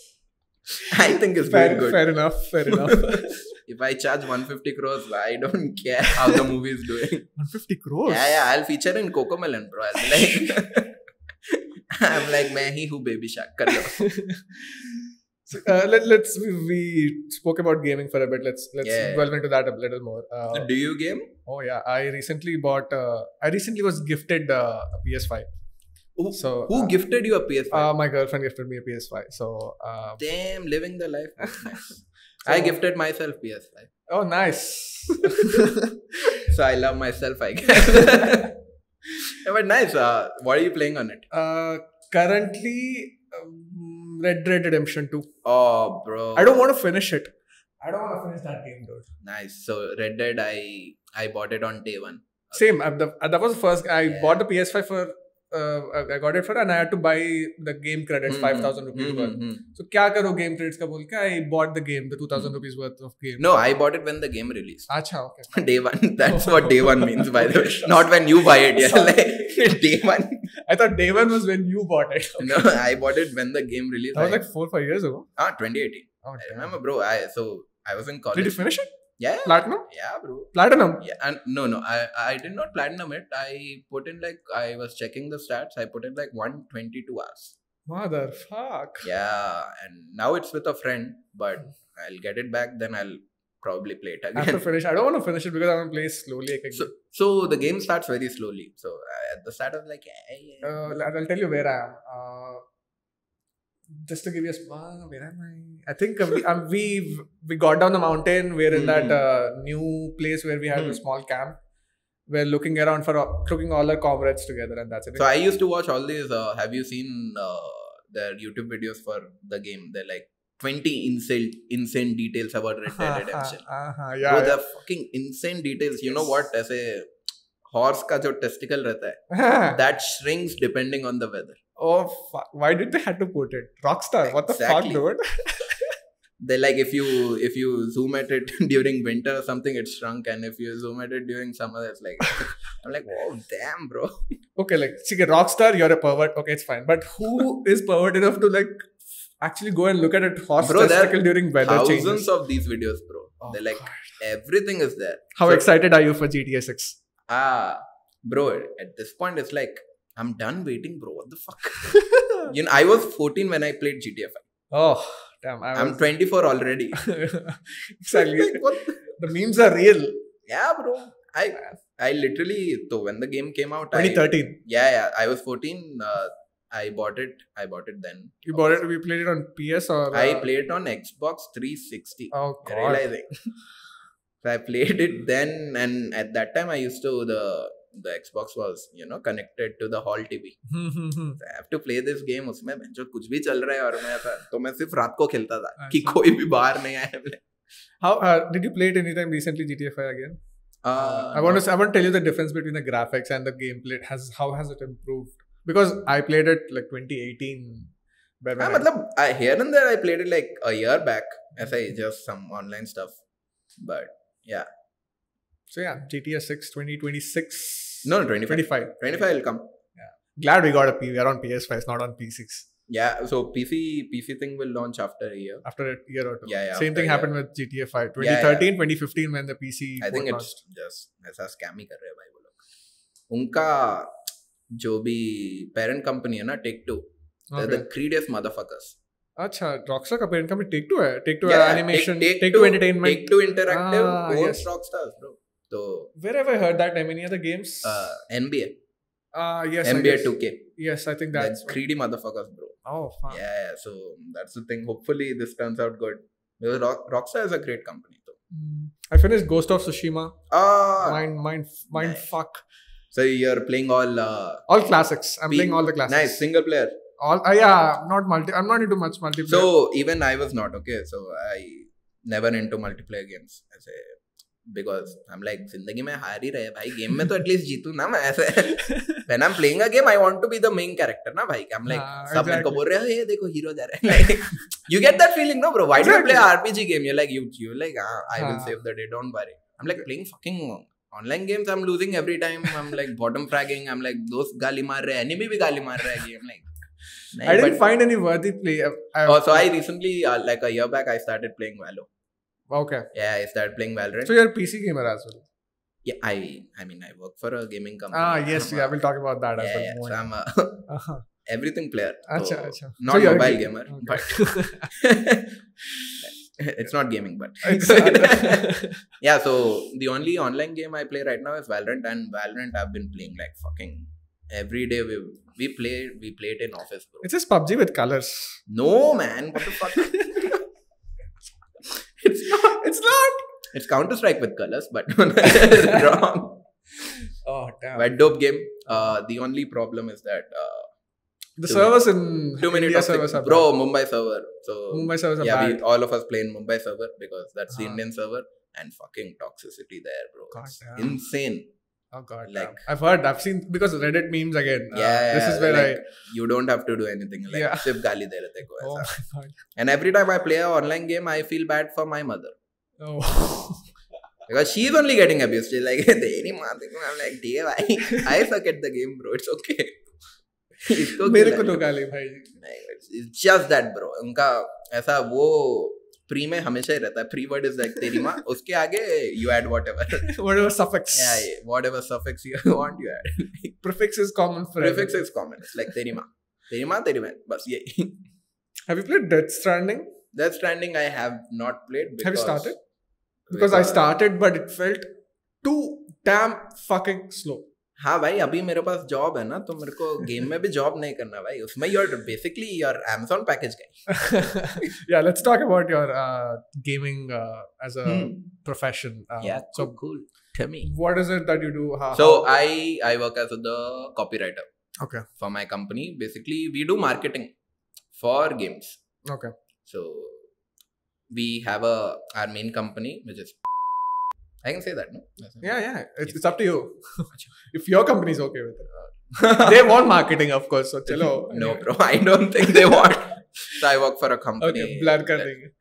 I think it's Fair, good. fair enough, fair enough. [LAUGHS] [LAUGHS] if I charge 150 crores, I don't care how the movie is doing. 150 crores. Yeah, yeah, I'll feature in Cocomelon, bro. I'll be like, I'm like, man, he who baby shark. Lo. So, uh, let, let's we, we spoke about gaming for a bit. Let's let's Yeah. delve into that a little more. Uh, Do you game? oh yeah, I recently bought. Uh, I recently was gifted uh, a PS5. Who, So who uh, gifted you a PS5? Uh, my girlfriend gifted me a PS5. So uh, Damn, living the life. [LAUGHS] So- I gifted myself PS5. oh nice. [LAUGHS] So I love myself, I guess. [LAUGHS] Yeah, but nice. Uh, what are you playing on it? uh, currently, um, Red Dead Redemption 2. Oh, bro. I don't want to finish it. I don't want to finish that game, dude. Nice. So Red Dead, I I bought it on day one. Same. uh, the, that was the first. I Yeah. bought the PS5 for uh, I got it for and I had to buy the game credits mm-hmm. 5000 rupees mm-hmm. worth. Mm-hmm. So kya karo game credits ka bolke I bought the game the 2000 mm-hmm. rupees worth of game. No, I bought it when the game released. Acha, okay. [LAUGHS] day 1 that's what day 1 means by the way. [LAUGHS] Not when you buy it. Yeah, [LAUGHS] like day 1. I thought day 1 was when you bought it. Okay. No, I bought it when the game released. That was like 4 5 years ago. Ah, 2018. Oh, I remember bro, I so I was in college. Did you finish it? Yeah, Platinum? yeah, bro. Platinum? Yeah, and no, no, I I did not platinum it. I put in like I was checking the stats. I put in like 122 hours. Mother fuck. Yeah, and now it's with a friend, but I'll get it back. Then I'll probably play it I have to finish. I don't want to finish it because I want to play slowly. again. So, so the game starts very slowly. So uh, at the start, I was like, uh, I'll tell you where I am. Uh, just to give you a small, where am I? I think uh, we, um, we we got down the mountain. We're in that Mhm. uh, new place where we had a Hmm. small camp. We're looking around for uh, looking all our comrades together, and that's it. So I used to watch all these. Uh, have you seen uh, their YouTube videos for the game? They're like 20 insane insane details about Red Dead Redemption. uh-huh, Bro, yeah, they're fucking insane details. You know Yes. what? ऐसे horse का जो testicle रहता है, yeah. [LAUGHS] that shrinks depending on the weather. oh fuck! Why did they have to put it? Rockstar, what the fuck, Exactly. dude? [LAUGHS] They like if you if you zoom at it [LAUGHS] during winter or something, it's shrunk, and if you zoom at it during summer, it's like [LAUGHS] I'm like, oh damn, bro. okay, like, see, Rockstar, you're a pervert. Okay, it's fine. But who is pervert enough to like actually go and look at a horse Bro, testicle during weather Thousands changes? of these videos, bro. Oh, They're like God. everything is there. How So- excited are you for GTA 6? Ah, bro, at this point, it's like, I'm done waiting, bro. What the fuck? [LAUGHS] you know, I was 14 when I played GTA 5. Oh, damn. I I'm 24 already. [LAUGHS] exactly. like, the- memes are real. Yeah, bro. I I literally, so when the game came out, I, 2013. yeah, yeah, I was 14. Uh, I bought it. I bought it then. You bought it. We played it on PS or I uh, played it on Xbox 360. Oh god. realizing. [LAUGHS] so I played it then, and at that time I used to the the Xbox was you know connected to the hall TV. So I have to play this game. उसमें जो कुछ भी चल रहा है और मैं ऐसा तो मैं सिर्फ़ रात को खेलता था कि अच्छा। कोई भी बाहर नहीं आया How uh, did you play it anytime recently? GTA 5 again? Uh, I want to. I want to tell you the difference between the graphics and the gameplay. It has how has it improved? Because I played it like 2018. When हाँ I- मतलब I, here and there I played it like a year back ऐसा ही just some online stuff but yeah so yeah, GTA 6 2026. no 25 25. 25 will come Glad we got a P. We are on PS5, it's not on P6. yeah so PC PC thing will launch after a year After a year or two. Yeah, yeah, Same after thing a happened with GTA 5. 2013, 2015 when the PC. I think port it's launched. just ऐसा scam ही कर रहे हैं भाई वो लोग उनका जो भी parent company है ना Take Two they're Okay. the greediest motherfuckers अच्छा रॉकस्टार का पेरेंट कंपनी टेक टू है take to Yeah, animation Take- take Take to Two- entertainment Take Two Interactive Ah, owns yes. where have i heard that name any other games uh, NBA uh yes NBA guess. 2K yes i think that's that's greedy motherfuckers bro oh fuck. yeah, yeah, so that's the thing. Hopefully, this turns out good. Because Rock, Rockstar is a great company, though. Mm. i finished ghost of tsushima Ah, mind mind mind Nice. fuck so you're playing all. Uh, all classics i'm P- playing all the classics nice single player. all uh, yeah not multi i'm not into much multiplayer So even I was not okay. So I never into multiplayer games. Because I am like ज़िंदगी में हार ही रहे भाई game में तो [LAUGHS] at least Jitu ना मैं ऐसे। When I am playing a game I want to be the main character ना भाई आई एम लाइक सब मेरे को बोल रहे हो ये देखो हीरो जा रहा है। You get that feeling know bro why do play RPG game you like you you like I will save the day don't worry I am like playing fucking online games I am losing every time I am like bottom fragging I am like दोस्त गाली मार रहे हैं enemy भी गाली मार रहा है game like I didn't find any worthy play. Oh, so I recently, uh, like a year back, I started playing Valo. Okay Yeah, I started playing Valorant. so you're a pc gamer as well yeah, I, I mean, I work for a gaming company. ah yes I'm yeah a- we'll talk about that as yeah, well yeah. So I'm a uh-huh. [LAUGHS] everything player. Acha, So, acha. Not So mobile ga- gamer, Okay. but [LAUGHS] it's not gaming, but [LAUGHS] yeah. So the only online game I play right now is Valorant, and Valorant I've been playing like fucking every day. We we play we play it in office, bro. it's just PUBG with colors. no man, what the fuck? [LAUGHS] it's not. It's not. It's Counter Strike with colors, but [LAUGHS] it's wrong. [LAUGHS] Oh damn. But dope game. Uh, the only problem is that uh, the servers in two many India toxic, servers are bro. Mumbai server. So. Mumbai servers yeah, we, all of us play in Mumbai server because that's the Ah. Indian server and fucking toxicity there, bro. God damn. insane. Oh god. like- damn. I've heard. I've seen because Reddit memes again. Uh, yeah, This is where like, you don't have to do anything. Like Yeah. सिर्फ गाली दे रहे थे को I. Oh ऐसा. my god. And every time I play an online game, I feel bad for my mother Oh. [LAUGHS] because she's only getting abused. She's like, [LAUGHS] तेरी माँ तेरी माँ." I'm like, dear, I I suck at the game, bro. It's okay. [LAUGHS] इसको मेरे क्यों को तो लग- गाली भाई. नहीं it's just that bro उनका ऐसा वो प्री में हमेशा ही रहता है प्री वर्ड इज़ लाइक तेरी माँ उसके आगे you add whatever Whatever suffix. yeah whatever suffix you want you add Prefix is common for prefix is common like तेरी माँ तेरी माँ तेरी बहन बस यही Have you played Death Stranding? Death Stranding I have not played because Have you started? Because I started, but it felt too damn fucking slow. हाँ भाई अभी मेरे पास जॉब है ना तो मेरे को गेम में भी जॉब नहीं करना भाई उसमें you're basically your Amazon package गई yeah, let's talk about your uh, gaming uh, as a Hmm. profession. Uh, so So, cool tell me what is it that you do? How, so how- I I work as the copywriter okay, for my company. Basically, we do marketing for games. okay. So we have a our main company, which is I can say that, no? Yeah, yeah. It's, it's up to you. [LAUGHS] if your company is okay with it, [LAUGHS] they want marketing, of course. So, chalo. [LAUGHS] no, anyway. bro. I don't think they want. So I work for a company. Okay, blur kar denge.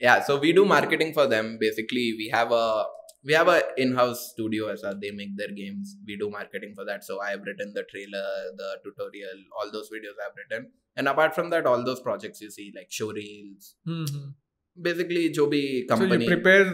yeah, so we do marketing for them. Basically, we have a we have a in-house studio as well. They make their games. We do marketing for that. So I have written the trailer, the tutorial, all those videos I've written. And apart from that, all those projects you see like show reels. Mhm Basically, जो भी So company. you prepare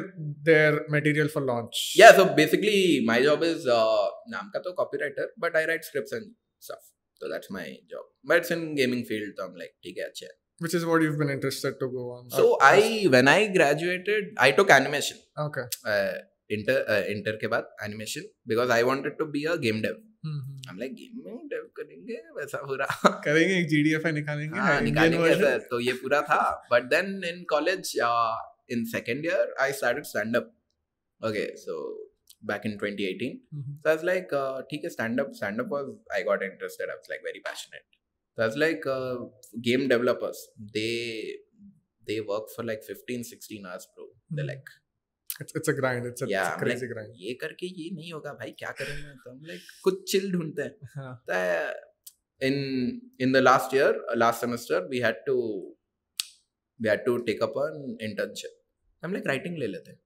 their material for launch. yeah, so basically my job is uh, नाम का तो copywriter, but I write scripts and stuff. So that's my job. But it's in gaming field, so I'm like, ठीक है अच्छा है. Which is what you've been interested to go on. So Uh, I when I graduated, I took animation. Okay. Uh, inter uh, inter के बाद animation because I wanted to be a game dev. हम्म, हम like game में Dave करेंगे वैसा पूरा करेंगे एक जीडीएफआई निकालेंगे हाँ Indian निकालेंगे version. सर तो ये पूरा था but then in college in second year I started stand up okay so back in 2018 Mhm. so i was like uh, ठीक है stand up stand up was i got interested i was like very passionate so i was like uh, game developers they they work for like 15 16 hours bro they're Mhm. like It's, it's a grind. It's a, yeah it's a crazy like, grind. ये करके ये नहीं होगा भाई क्या करेंगे तो हम लाइक कुछ चिल ढूंढते हैं हाँ. तो in in the last year uh, last semester we had to we had to take up an internship i'm like writing ले लेते हैं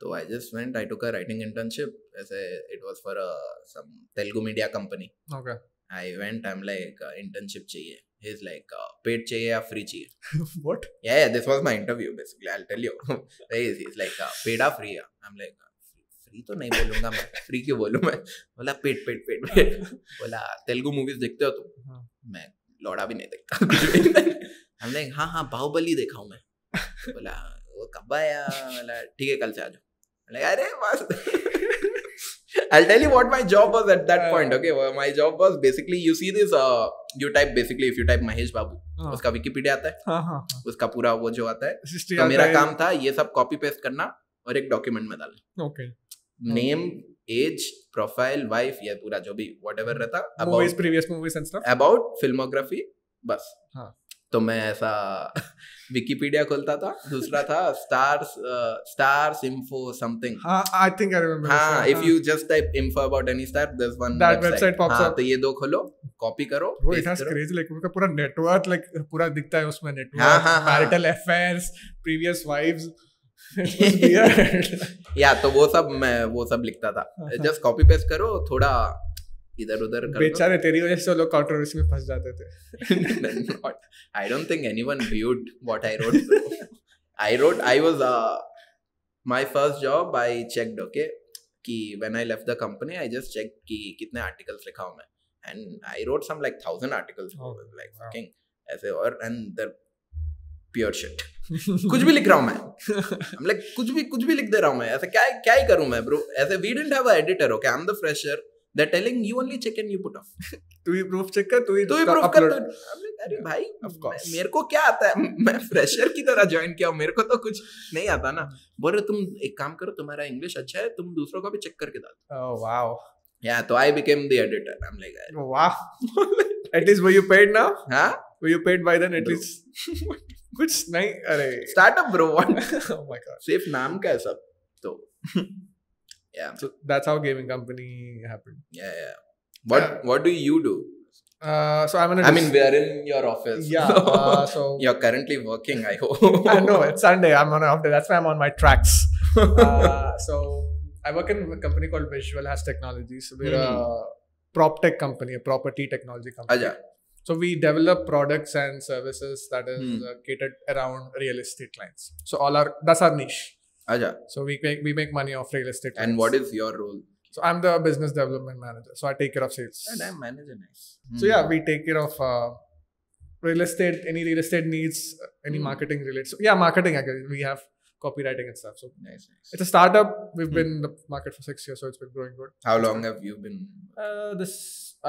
तो i just went i took a writing internship as a it was for a some telugu media company Okay. i went i'm like uh, internship चाहिए he's like uh, paid चाहिए या free चाहिए [LAUGHS] what? yeah, yeah this was my interview basically i'll tell you. [LAUGHS] He's, he's like uh, paid or free i'm like free तो नहीं बोलूँगा मैं free क्यों बोलूँ मैं बोला पेट पेट पेट पेट बोला तेलुगु मूवीज़ देखते हो तुम. मैं लौड़ा भी नहीं देखता कुछ भी हम लाइक हाँ हाँ बाहुबली देखा हूँ मैं बोला वो कब आया बोला ठीक है कल से आ जाओ अरे बस I'll tell you what my job was at that point. Okay, well, my job was basically you see this. Uh, you type basically if you type Mahesh Babu, हाँ. उसका विकिपीडिया आता है हाँ हाँ हाँ. उसका पूरा वो जो आता है तो मेरा है. काम था ये सब कॉपी पेस्ट करना और एक डॉक्यूमेंट में डालना Okay. Name age profile wife ये पूरा जो भी वट एवर रहता Movies, about previous movies and stuff. About filmography बस हाँ. तो मैं ऐसा [LAUGHS] विकिपीडिया खोलता था दूसरा था stars stars info something I think I remember हाँ if you just type info about any star there one that website pops up तो ये दो खोलो कॉपी करो इट हैज़ क्रेजी लाइक उनका पूरा नेटवर्क लाइक पूरा दिखता है उसमें network marital affairs previous wives या तो वो सब मैं वो सब लिखता था। जस्ट कॉपी पेस्ट करो थोड़ा इधर उधर बेचारे तेरी वजह से लोग कंट्रोवर्सी में फंस जाते थे। I don't think anyone viewed what I wrote I wrote I was my first job I checked okay कि when I left the company I just check कि कितने आर्टिकल्स लिखा हूँ मैं। And I wrote some like 1000 articles like fucking ऐसे और and the pure shit कुछ भी लिख रहा हूँ मैं। [LAUGHS] लाइक कुछ भी कुछ भी लिख दे रहा हूँ मैं। ऐसे क्या क्या ही करूँ मैं ब्रो ऐसे we didn't have a editor okay I am the fresher They're telling you only check and you put off. [LAUGHS] तू ही proof check कर, तू ही तू ही प्रूफ कर. तो I'm like, अरे भाई Of course. मैं- मेरे को क्या आता है [LAUGHS] मैं फ्रेशर की तरह ज्वाइन किया हूँ मेरे को तो कुछ नहीं आता ना बोल रहे तुम एक काम करो तुम्हारा इंग्लिश अच्छा है तुम दूसरों का भी चेक करके डालो Oh wow. या तो I became the editor I am like wow. [LAUGHS] At least were you paid now? हाँ Were you paid by then at Bro. least? कुछ नहीं अरे. Startup bro what Oh my god. सिर्फ़ नाम का है सब तो yeah so that's how gaming company happened yeah yeah what yeah. what do you do uh, so I'm in. I mean, we're in your office. Yeah. [LAUGHS] Uh, so you're currently working. I hope. [LAUGHS] I know it's Sunday. I'm on off day. That's why I'm on my tracks. [LAUGHS] Uh, so I work in a company called Visualhash Technologies. So we're mm. a hmm. prop tech company, a property technology company. Yeah. So we develop products and services that is mm. catered around real estate clients. So all our that's our niche. आजा So we make we make money off real estate. and clients. what is your role So I'm the business development manager. So I take care of sales. and i'm manager nice So yeah, we take care of uh, real estate, any real estate needs, any Hmm. marketing related. So yeah, marketing. Again, we have copywriting and stuff. So nice nice it's a startup. We've Hmm. been in the market for six years, so it's been growing good. How long have you been? Uh, this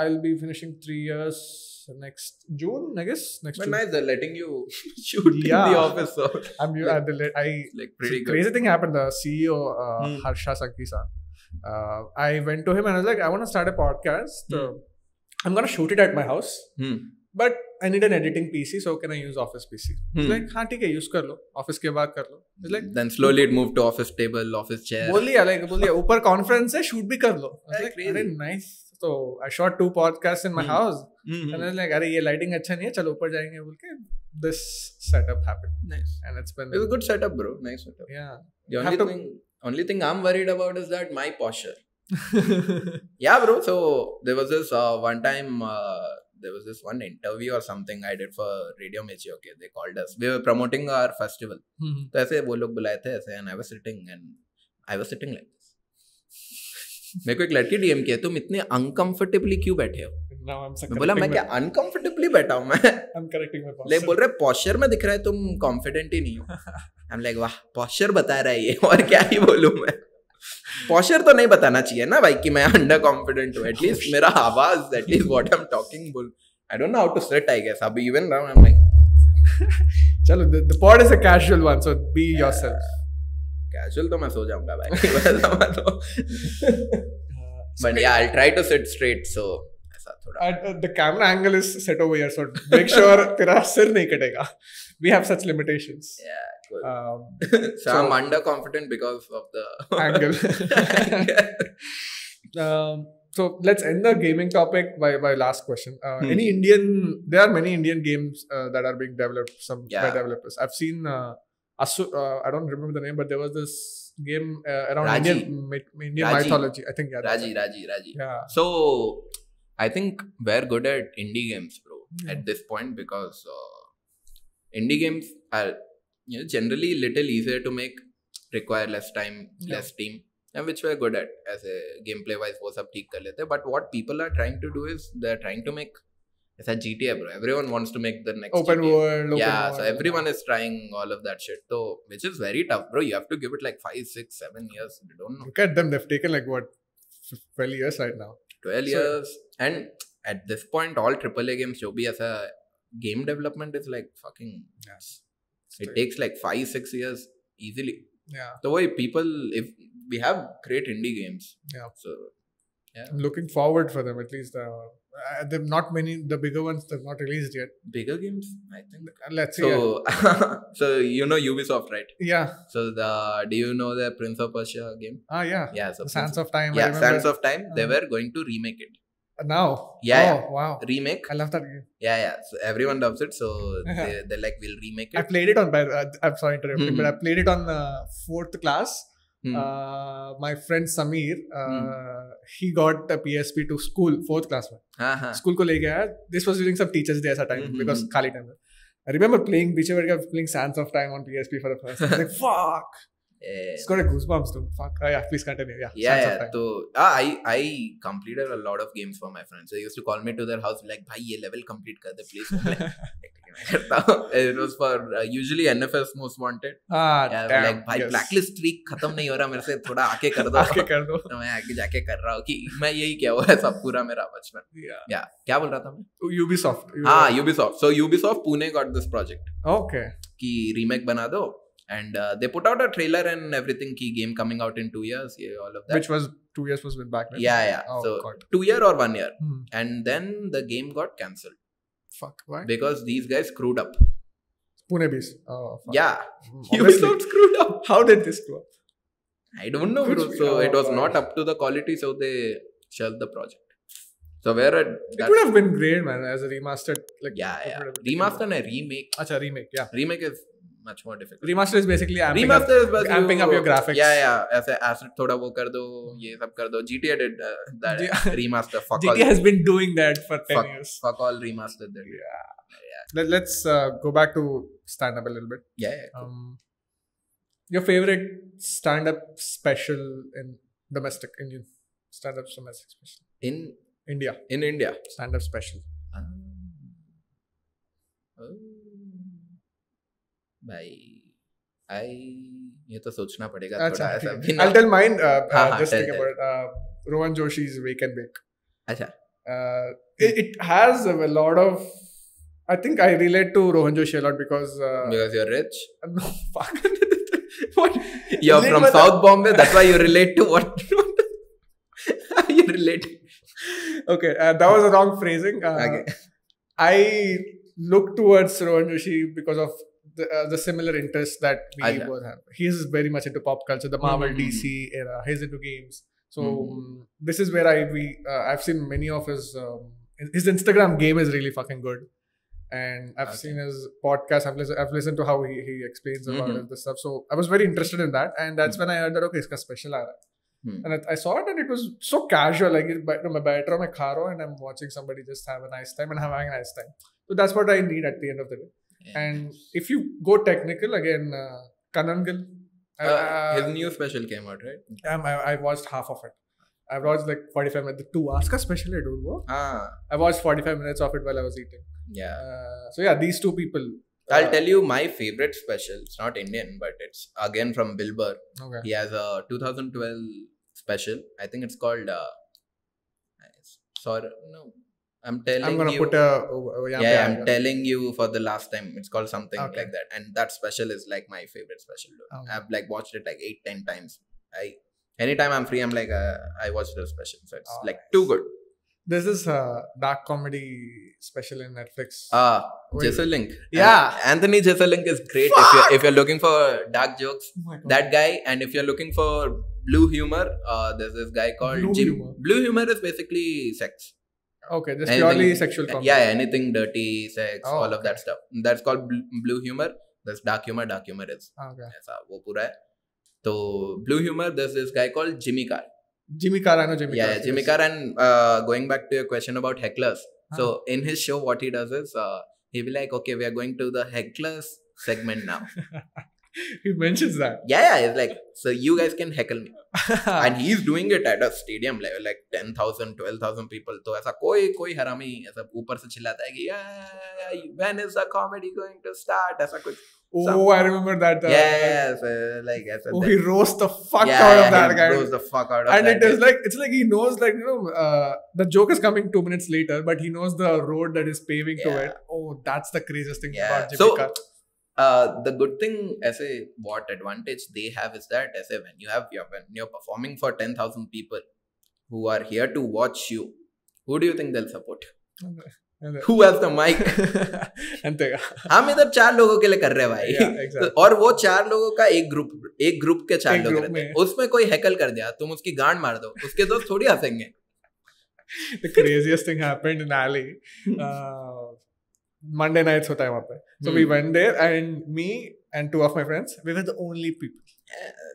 I'll be finishing three years So next June, I guess. Next. But June. nice, they're letting you shoot yeah. in the office. So. I'm. Like, uh, let, I like pretty good. crazy thing happened. The CEO uh, hmm. Harsha Sankisa. Uh, I went to him and I was like, I want to start a podcast. Mm. I'm going to shoot it at my house. Hmm. But I need I need an so PC so can I use office PC like हाँ ठीक है use कर लो office के बाद कर लो like then slowly it move to office table office chair बोल दिया like बोल दिया ऊपर कॉन्फ्रेंस है शूट भी कर लो like, अरे nice. Two podcasts in my Hmm. house. Mhm. And I was like, अरे ये lighting अच्छा नहीं है, चलो ऊपर जाएँगे बोल के this setup happened. Nice. And it's been It was a good setup, bro. Nice setup. The only thing, only thing I'm worried about is that my posture. Yeah, bro. So there was this uh, one time. Uh, there was this one interview or something I did for Radio Michi. Okay, they called us. We were promoting our festival. Hmm. तो ऐसे वो लोग बुलाए थे ऐसे and I was sitting and I was sitting like this. मेरे को एक लड़की डीएम किया तुम इतने अनकंफर्टेबली क्यों बैठे हो? मैं बोला मैं क्या अनकंफर्टेबली बैठा हूँ मैं. लाइक बोल रहे पॉस्चर में दिख रहा है तुम कॉन्फिडेंट ही नहीं हो. आई एम लाइक वाह पॉस्चर बता रहा है ये और क्या ही बोलूँ मैं? पॉशर तो नहीं बताना चाहिए ना भाई कि मैं अंडर कॉन्फिडेंट हूँ एटलीस्ट मेरा आवाज़ at least what I am talking बोल। I don't know how to sit I guess अब even now I am like the, the pod is a casual one, so be yourself. Casual तो मैं सो जाऊंगा भाई वैसा तो बट या I try to sit straight so ऐसा थोड़ा Uh, the camera angle is set over here, so make sure तेरा सिर नहीं कटेगा. We have such limitations. yeah cool. Um, [LAUGHS] so, I'm under confident because of the [LAUGHS] Angle. [LAUGHS] um, so let's end the gaming topic by, by last question. Uh, Hmm. Any Indian? There are many Indian games uh, that are being developed. Some by Yeah. developers. I've seen. Uh, Asu, uh, I don't remember the name, but there was this game uh, around Raji. Indian, Indian Raji. mythology. I think yeah. Raji, Raji, Raji. Yeah. So I think we're good at indie games, bro. Yeah. At this point, because uh, indie games are you know generally little easier to make, require less time, yeah. less team, and which we're good at as a gameplay wise. Was up, but what people are trying to do is they're trying to make it's a GTA, bro. Everyone wants to make the next open GTA. world. Open yeah, world, so everyone is trying all of that shit. So, which is very tough, bro. You have to give it like five, six, seven years. They don't know. Look at them. They've taken like what, twelve years right now. Twelve so, years, and at this point, all AAA games show be as a game development is like fucking. Yeah. It takes like five, six years easily. Yeah. The way people, if we have great indie games. Yeah. So. Yeah. I'm looking forward for them at least. Uh, uh, they've not many. The bigger ones they've not released yet. bigger games I think Uh, Let's see. so [LAUGHS] so you know Ubisoft right yeah. so the do you know the Prince of Persia game Ah, yeah. yeah so Sands of Time. Yeah. Sands of Time they Uh, were going to remake it Now. Yeah, Oh, yeah. wow. remake I love that game. yeah yeah so everyone loves it so [LAUGHS] they, they're like we'll remake it. I played it on. by- Uh, I'm sorry interrupting, Mhm. but I played it on uh, fourth class. My friend Sameer he got the PSP to school fourth class में school को लेके आया this was during some teachers day ऐसा time because खाली time I remember playing Beacher playing Sands of Time on PSP for the first. I was like, fuck. Yeah. It's got a goosebumps too. Fuck. Oh, yeah, please continue. Yeah. Yeah. yeah. So ah, I I completed a lot of games for my friends. They used to call me to their house like, "Bhai, ye level complete kar de please." like, करता हूँ. uh, usually NFS most wanted. Ah, Yeah, damn. like भाई yes. blacklist खत्म नहीं हो रहा मेरे से थोड़ा आके कर दो. आके कर दो. तो मैं आगे जाके कर रहा हूँ कि मैं यही क्या हुआ है सब पूरा मेरा बचपन. Yeah. क्या बोल रहा था मैं? Ubisoft. हाँ Ubisoft. So Ubisoft Pune got this project Okay. कि remake बना दो. And uh, they put out a trailer and everything. Ki game coming out in two years. Yeah, all of that. Which was two years was with back then. yeah, yeah. Oh so god. two year or one year. Hmm. and then the game got cancelled Fuck. Why? because these guys screwed up. Pune Bees. Oh. Fuck. Yeah, hmm, [LAUGHS] Obviously. Ubisoft screwed up. How did this go? I don't know, bro. So it was not up to the quality, so they shelved the project. So where at It that, would have been great, man, as a remastered. Like yeah, it yeah, would have been- remaster and remake. Acha, remake. Yeah. Remake is much more difficult. Remaster is basically amping Remaster up. is बस amping up your graphics. Yeah, yeah. ऐसे asset थोड़ा वो कर दो, ये सब कर दो. GTA did uh, that [LAUGHS] Yeah. remaster. Fuck GTA all. has been doing that for 10 fuck, years. fuck all remastered. That. Yeah. Let, let's uh, go back to stand up a little bit. Yeah, yeah. cool. Um, your favorite stand up special in domestic Indian stand up domestic special? In India in India. stand up special. Ah. Oh. भाई आई ये तो सोचना पड़ेगा थोड़ा ऐसा भी I'll tell mine. Uh, uh, हाँ, हाँ, just tell, think about it. Uh, Rohan Joshi's Wake and Bake. अच्छा Uh, it, it has a lot of. I think I relate to Rohan Joshi a lot because. Uh, because you're rich [LAUGHS] no, fuck. [LAUGHS] what? you're Relate from with South Bombay that's why you [LAUGHS] relate to what you relate Okay, uh, that was a wrong phrasing. Uh, okay I look towards Rohan Joshi because of the, uh, the similar interests that we I, both have. He's very much into pop culture, the Marvel mm-hmm. DC era. He's into games. So mm-hmm. this is where I we uh, I've seen many of his um, his Instagram game is really fucking good, and I've okay. seen his podcast. I've listened I've listened to how he, he explains about mm-hmm. this stuff. So I was very interested in that, and that's mm. when I heard that okay, it's a special era. Mm. And I, I, saw it, and it was so casual. Like, I'm better on my car, and I'm watching somebody just have a nice time and having a nice time. So that's what I need at the end of the day. And if you go technical again, uh, Kanan Gill. I- uh, his new special came out right um, I, I watched half of it. I watched like 45 minutes. The two hours ka special hai, dude. wo. ah I watched 45 minutes of it while I was eating. yeah Uh, so yeah, these two people. I'll uh, tell you my favorite special. It's not Indian, but it's again from Bill Burr. Okay. He has a 2012 special. I think it's called. Uh, sorry, no. I'm telling I'm gonna you. put a oh, oh, yeah, yeah, yeah, I'm telling you for the last time. It's called something Okay. like that, and that special is like my favorite special. Okay. I've like watched it like eight, ten times. I anytime I'm free, I'm like uh, I watch the special, so it's Oh, like too good. This is a dark comedy special in Netflix. Ah, Wait. Jeselnik. Yeah. An- Anthony Jeselnik is great if you're if you're looking for dark jokes. Oh. That guy, and if you're looking for blue humor, uh, there's this guy called Blue Jim. humor. Blue humor is basically sex. okay, just anything- purely sexual comedy. Yeah, anything dirty, sex, Oh, all of that okay. stuff. That's called blue, blue humor. There's dark humor. Dark humor is Okay. ऐसा वो पूरा है. So blue humor. There's this guy called Jimmy Carr. Jimmy Carr, I know Jimmy yeah, Carr. Jimmy yes. Carr. And uh, going back to your question about hecklers. Huh. So in his show, what he does is uh, he'll be like, okay, we are going to the hecklers segment now. [LAUGHS] [LAUGHS] he mentions that. yeah, yeah. It's like, so you guys can heckle me. [LAUGHS] and he's doing it at a stadium level like 10,000 12,000 people तो ऐसा कोई कोई हरामी ऐसा ऊपर से चिल्लाता है कि "Yeah, when is the comedy going to start ऐसा कुछ oh, I remember that. Uh, yes uh, like ऐसा Oh, he roasts the fuck yeah, out of yeah, that he guy. blows the fuck out of and that it is guy. like it's like he knows like you know uh, the joke is coming two minutes later, but he knows the road that is paving to Yeah. it. Oh, that's the craziest thing Yeah. about Jimmy So, Carr. Uh, the good thing ऐसे what advantage they have is that ऐसे when you have your when you're performing for 10,000 people who are here to watch you who do you think they'll support who has the mic हम इधर चार लोगों के लिए कर रहे हैं भाई yeah, exactly. और वो चार लोगों का एक ग्रुप एक ग्रुप के चार लोग रहते हैं। उसमें कोई हैकल कर दिया तुम उसकी गांड मार दो उसके दोस्त थोड़ी हंसेंगे the craziest thing happened in Alley. Uh, Monday nights hota hai wahan pe. So we Hmm. went there and me and two of my friends, we were the only people.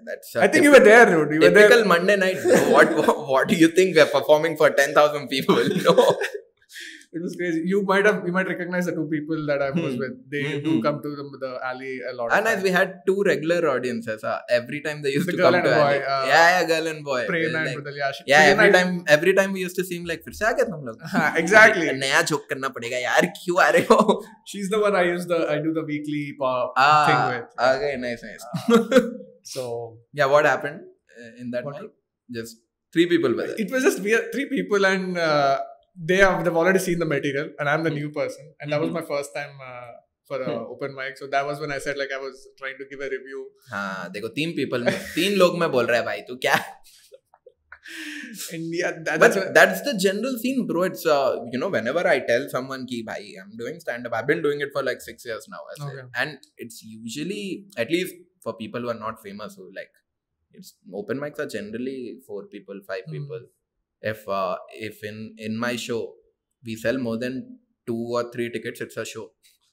That's I think you were there, dude. You were there. Monday night. what, what what do you think we're performing for ten thousand people? [LAUGHS] No It was crazy. You might have, you might recognize the two people that I was Hmm. with. They Hmm, do hmm. come to the, the alley a lot. of And as times. we had two regular audiences, uh, every time they used The to girl come and to boy, Alley. uh, yeah, yeah, girl and boy. Prerna We're and like- Mridul, yeah. she- yeah, she every and I- time every time we used to seem like फिर से आ गए तुम लोग हाँ, exactly. नया joke करना पड़ेगा यार क्यों आ रहे हो She's the one I use the I do the weekly pop ah thing with. okay nice nice [LAUGHS] So yeah what happened uh, in that What mic just three people were there it was just we are three people and uh, they have they've already seen the material and I'm the Hmm. new person and that was Mhm. my first time uh, for a Hmm. open mic. So that was when I said like I was trying to give a review. हाँ देखो तीन people में तीन लोग में बोल रहा है भाई तू क्या And yeah, that, but that's what, that's the general scene bro it's uh, you know whenever I tell someone ki bhai I'm doing stand up I've been doing it for like six years now I say. Okay. and it's usually at least for people who are not famous who like it's open mics are generally four people five Hmm. people if uh, if in in my show we sell more than two or three tickets it's a show.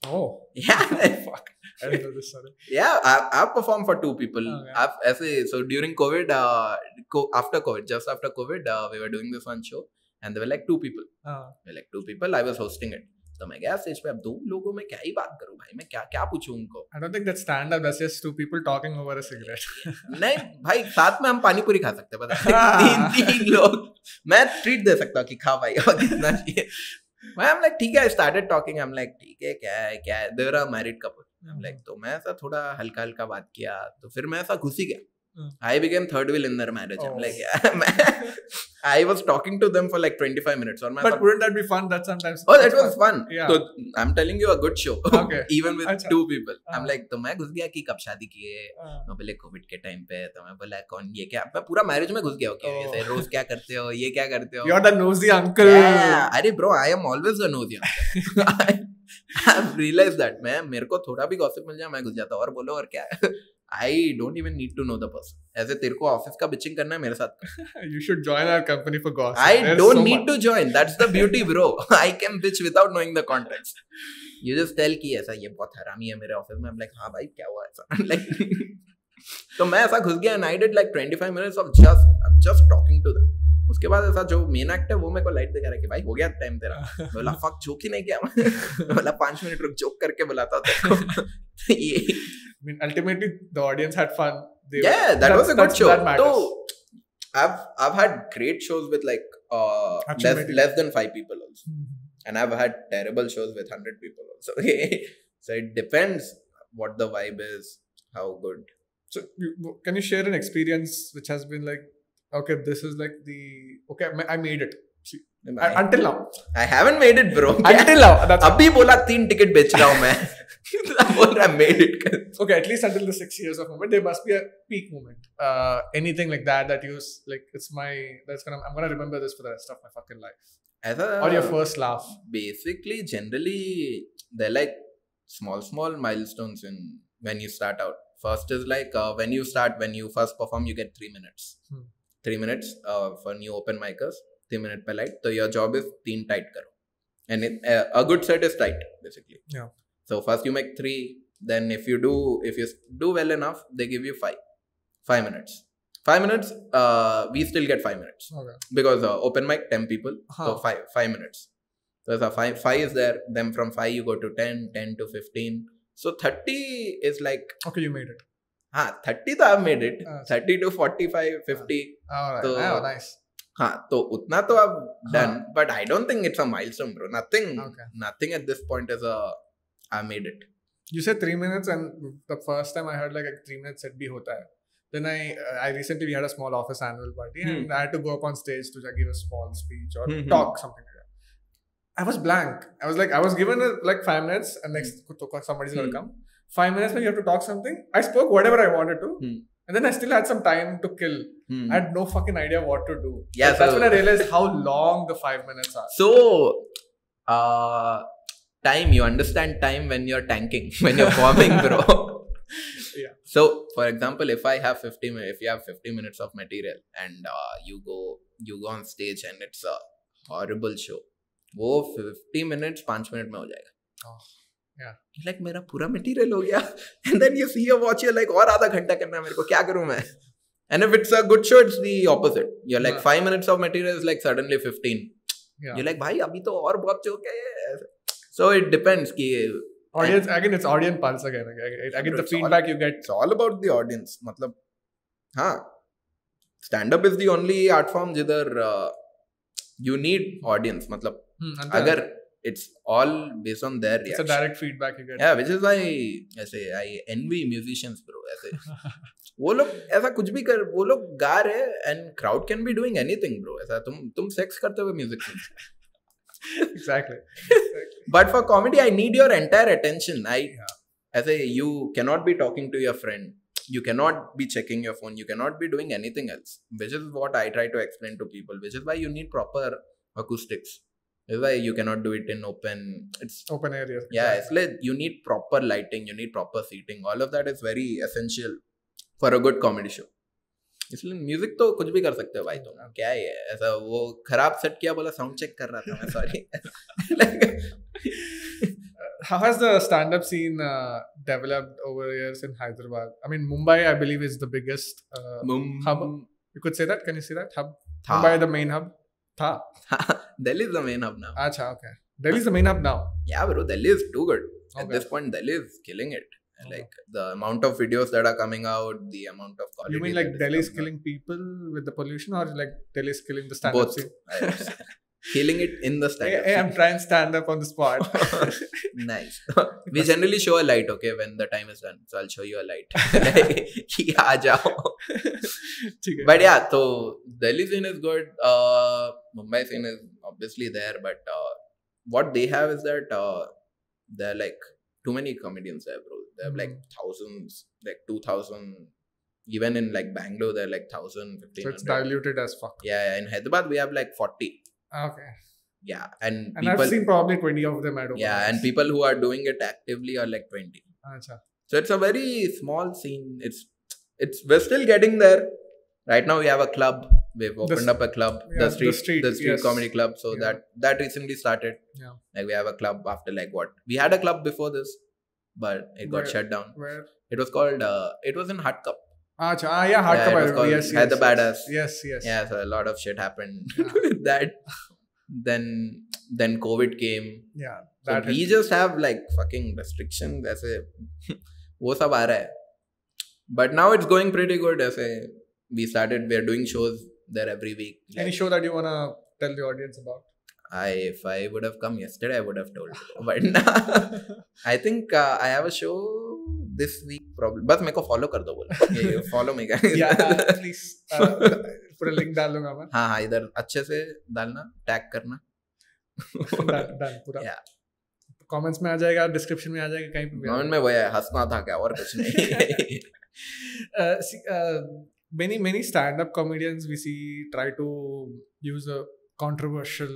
Oh. [LAUGHS] Yeah. [LAUGHS] Fuck. I didn't know this sorry. yeah I, i've performed for two people. Okay. i've ऐसे so during covid uh, co- after covid just after covid uh, we were doing this one show and there were like two people. We were like two people i was hosting it तो मैं गया stage पे अब दो लोगों में क्या ही बात करूँ भाई? मैं क्या क्या पूछूँ उनको? I don't think that's stand up. That's just two people talking over a cigarette. [LAUGHS] नहीं भाई साथ में हम पानी पूरी खा सकते हैं पता है। तीन तीन लोग। मैं ट्रीट दे सकता हूँ कि खा भाई और कितना चाहिए। मैं हम लाइक ठीक है I started talking hmm like ठीक है क्या है क्या है? There are married couple hmm like तो मैं ऐसा थोड़ा हल्का हल्का बात किया तो फिर मैं ऐसा घुस ही गया। Became third wheel in their marriage hmm Oh. Like yeah मैं I was talking to them for like 25 minutes और मैं but wouldn't that be fun? That sometimes. Oh, that was fun. Yeah. So I'm telling you a good show. [LAUGHS] Okay. Even with अच्छा. two people. Uh. I'm हाँ. like, तो मैं घुस गया कि कब शादी किए Uh, मैं बोले कोविड के टाइम पे तो मैं बोला कौन ये क्या मैं पूरा मैरिज में घुस गया ओके. ऐसे रोज क्या करते हो ये क्या करते हो you're the nosy uncle. Yeah, अरे bro I am always the nose I have realise that मैं मेरे को थोड़ा भी गॉसिप मिल जाए मैं घुस जाता और बोलो और क्या I don't even need to know the person ऐसे तेरे को ऑफ़िस का बिचिंग करना है मेरे साथ। You should join our company for gossip I don't need to join that's the beauty bro I can bitch without knowing the context you just tell की ऐसा ये बहुत हरामी है मेरे ऑफ़िस में। आई एम लाइक हाँ भाई क्या हुआ ऐसा? [LAUGHS] लाइक [LAUGHS] तो मैं ऐसा घुस गया and I did like 25 minutes of just I am just talking to them उसके बाद ऐसा जो मेन एक्ट है वो मेरे को लाइट दिखा रहा है कि भाई हो गया टाइम तेरा बोला फक जोक ही नहीं किया बोला पाँच मिनट रुक जोक करके बुलाता हूँ को ये ultimately, the audience had fun. They yeah that that's- was a good show so i've i've had great shows with like uh less, less than five people also Mhm. and i've had terrible shows with 100 people also so it depends what the vibe is how good So, you, can you share an experience which has been like okay, this is like the okay. I ma- I made it. See, I, I, until now. I haven't made it, bro. [LAUGHS] Until now. That's अभी बोला तीन ticket बेच रहा हूँ मैं [LAUGHS] बोल रहा made it okay. At least until the six years of moment, there must be a peak moment. Uh, anything like that that you s- like. It's my. That's gonna. I'm gonna remember this for the rest of my fucking life. ऐसा Or your first laugh. basically generally they're like small small milestones in when you start out first is like uh, when you start when you first perform you get three minutes Hmm. three minutes uh, for new open micers three minute per light. So your job is teen tight karo and it, uh, a good set is tight basically. Yeah. so first you make three then if you do if you do well enough they give you five. Five minutes. Five minutes uh, we still get five minutes. Okay. because uh, open mic 10 people. So five five minutes. So the five five is there then from five you go to 10 10 to 15 so 30 is like Okay, you made it. हाँ 30 तो I've made it Ah. 30 to 45 50 All right. So- oh, nice. हाँ तो उतना तो I've done but I don't think it's a milestone bro nothing Okay. nothing at this point is a I made it You said three minutes, and the first time I heard like a three minutes set bhi hota hai. Then I uh, I recently we had a small office annual party and Hmm. I had to go up on stage to like, give a small speech or Hmm, hmm. talk something like that. I was blank. I was like I was given uh, like five minutes and next somebody's gonna Hmm. come. Five minutes when you have to talk something. I spoke whatever I wanted to, Hmm. and then I still had some time to kill. Hmm. I had no fucking idea what to do. Yeah, that's so- when I realized how long the five minutes are. So, uh, time you understand time when you're tanking, [LAUGHS] when you're forming, bro. [LAUGHS] Yeah. So, for example, if I have 50 minutes, if you have 50 minutes of material and uh, you go you go on stage and it's a horrible show, वो 50 minutes 5 minute में हो जाएगा. Like मेरा पूरा material हो गया. And then you see your watch you like और आधा घंटा करना है मेरे को क्या करूँ मैं? And if it's a good show it's the opposite you are like 5 minutes of material is like suddenly 15 you are like भाई अभी तो और बहुत चौक है. सो इट डिपेंड्स कि audience again it's audience pulse again again the feedback you get it's all about the audience मतलब। हाँ stand up is the only art form जिधर यू नीड ऑडियंस मतलब। अगर it's all based on their it's a reaction direct feedback you get. yeah which is why ऐसे I envy musicians bro ऐसे [LAUGHS] वो लोग ऐसा कुछ भी कर वो लोग गा रहे and crowd can be doing anything bro ऐसा तुम तुम सेक्स करते हुए music soon exactly. exactly. But for comedy, I need your entire attention. I Yeah. as a you cannot be talking to your friend. You cannot be checking your phone. You cannot be doing anything else. Which is what I try to explain to people. Which is why you need proper acoustics. Is why you cannot do it in open. It's Open area. yeah. It's like you need proper lighting. You need proper seating. All of that is very essential for a good comedy show. इसलिए music तो कुछ भी कर सकते हो भाई तुम क्या है ऐसा वो खराब सेट किया बोला साउंड चेक कर रहा था मैं sorry How has the stand-up scene uh, developed over the years in Hyderabad? I mean, Mumbai, I believe, is the biggest uh, hub. You could say that. Can you see that hub? था Mumbai, the main hub. Tha. Delhi is the main hub now. Acha, okay. Delhi's the main hub now. Yeah, bro, Delhi is too good. At Okay. this point, Delhi is killing it. Okay. Like the amount of videos that are coming out, the amount of quality. You mean like is Delhi's coming killing people with the pollution, or like Delhi's killing the stand-up scene? I would say. killing it in the stand Hey, hey, I'm trying stand up on the spot. nice. we generally show a light, okay, when the time is done. So I'll show you a light. [LAUGHS] but yeah, so Delhi scene is good. Uh, Mumbai scene is obviously there, but uh, what they have is that uh, they're like too many comedians there, bro. They have like hmm. thousands, like two thousand. Even in like Bangalore, they're like thousand, fifteen. So it's diluted as fuck. Yeah, in Hyderabad we have like forty. Okay yeah and, and people, i've seen probably 20 of them at yeah and people who are doing it actively are like 20 Achha. so it's a very small scene it's it's we're still getting there right now we have a club we've opened the, up a club yeah, the street the street, the street yes. comedy club so yeah. that that recently started yeah like we have a club after like what we had a club before this but it got where, shut down where it was called uh, it was in Heart Cup Ah, ah, yeah, hard yeah, it called, yes, yes, had the badass. Yes, yes. Yeah, so a lot of shit happened yeah. [LAUGHS] that. Then, then COVID came. Yeah, so we just have like fucking restrictions. ऐसे [LAUGHS] वो सब आ रहा है. But now it's going pretty good ऐसे we started we are doing shows there every week like, Any show that you wanna tell the audience about? I if I would have come yesterday I would have told but now, I think uh, I have a show this week problem बस मेरे को follow कर दो बोलो ये follow me yeah, uh, please. Uh, पूरा link डाल दूँगा मैं हाँ हाँ इधर अच्छे से डालना टैग करना डन पूरा Yeah. कमेंट्स में आ जाएगा डिस्क्रिप्शन में आ जाएगा कहीं पे कमेंट में वो है हंसना था क्या और कुछ नहीं। Uh, see, uh, many many stand-up comedians we see try to use a controversial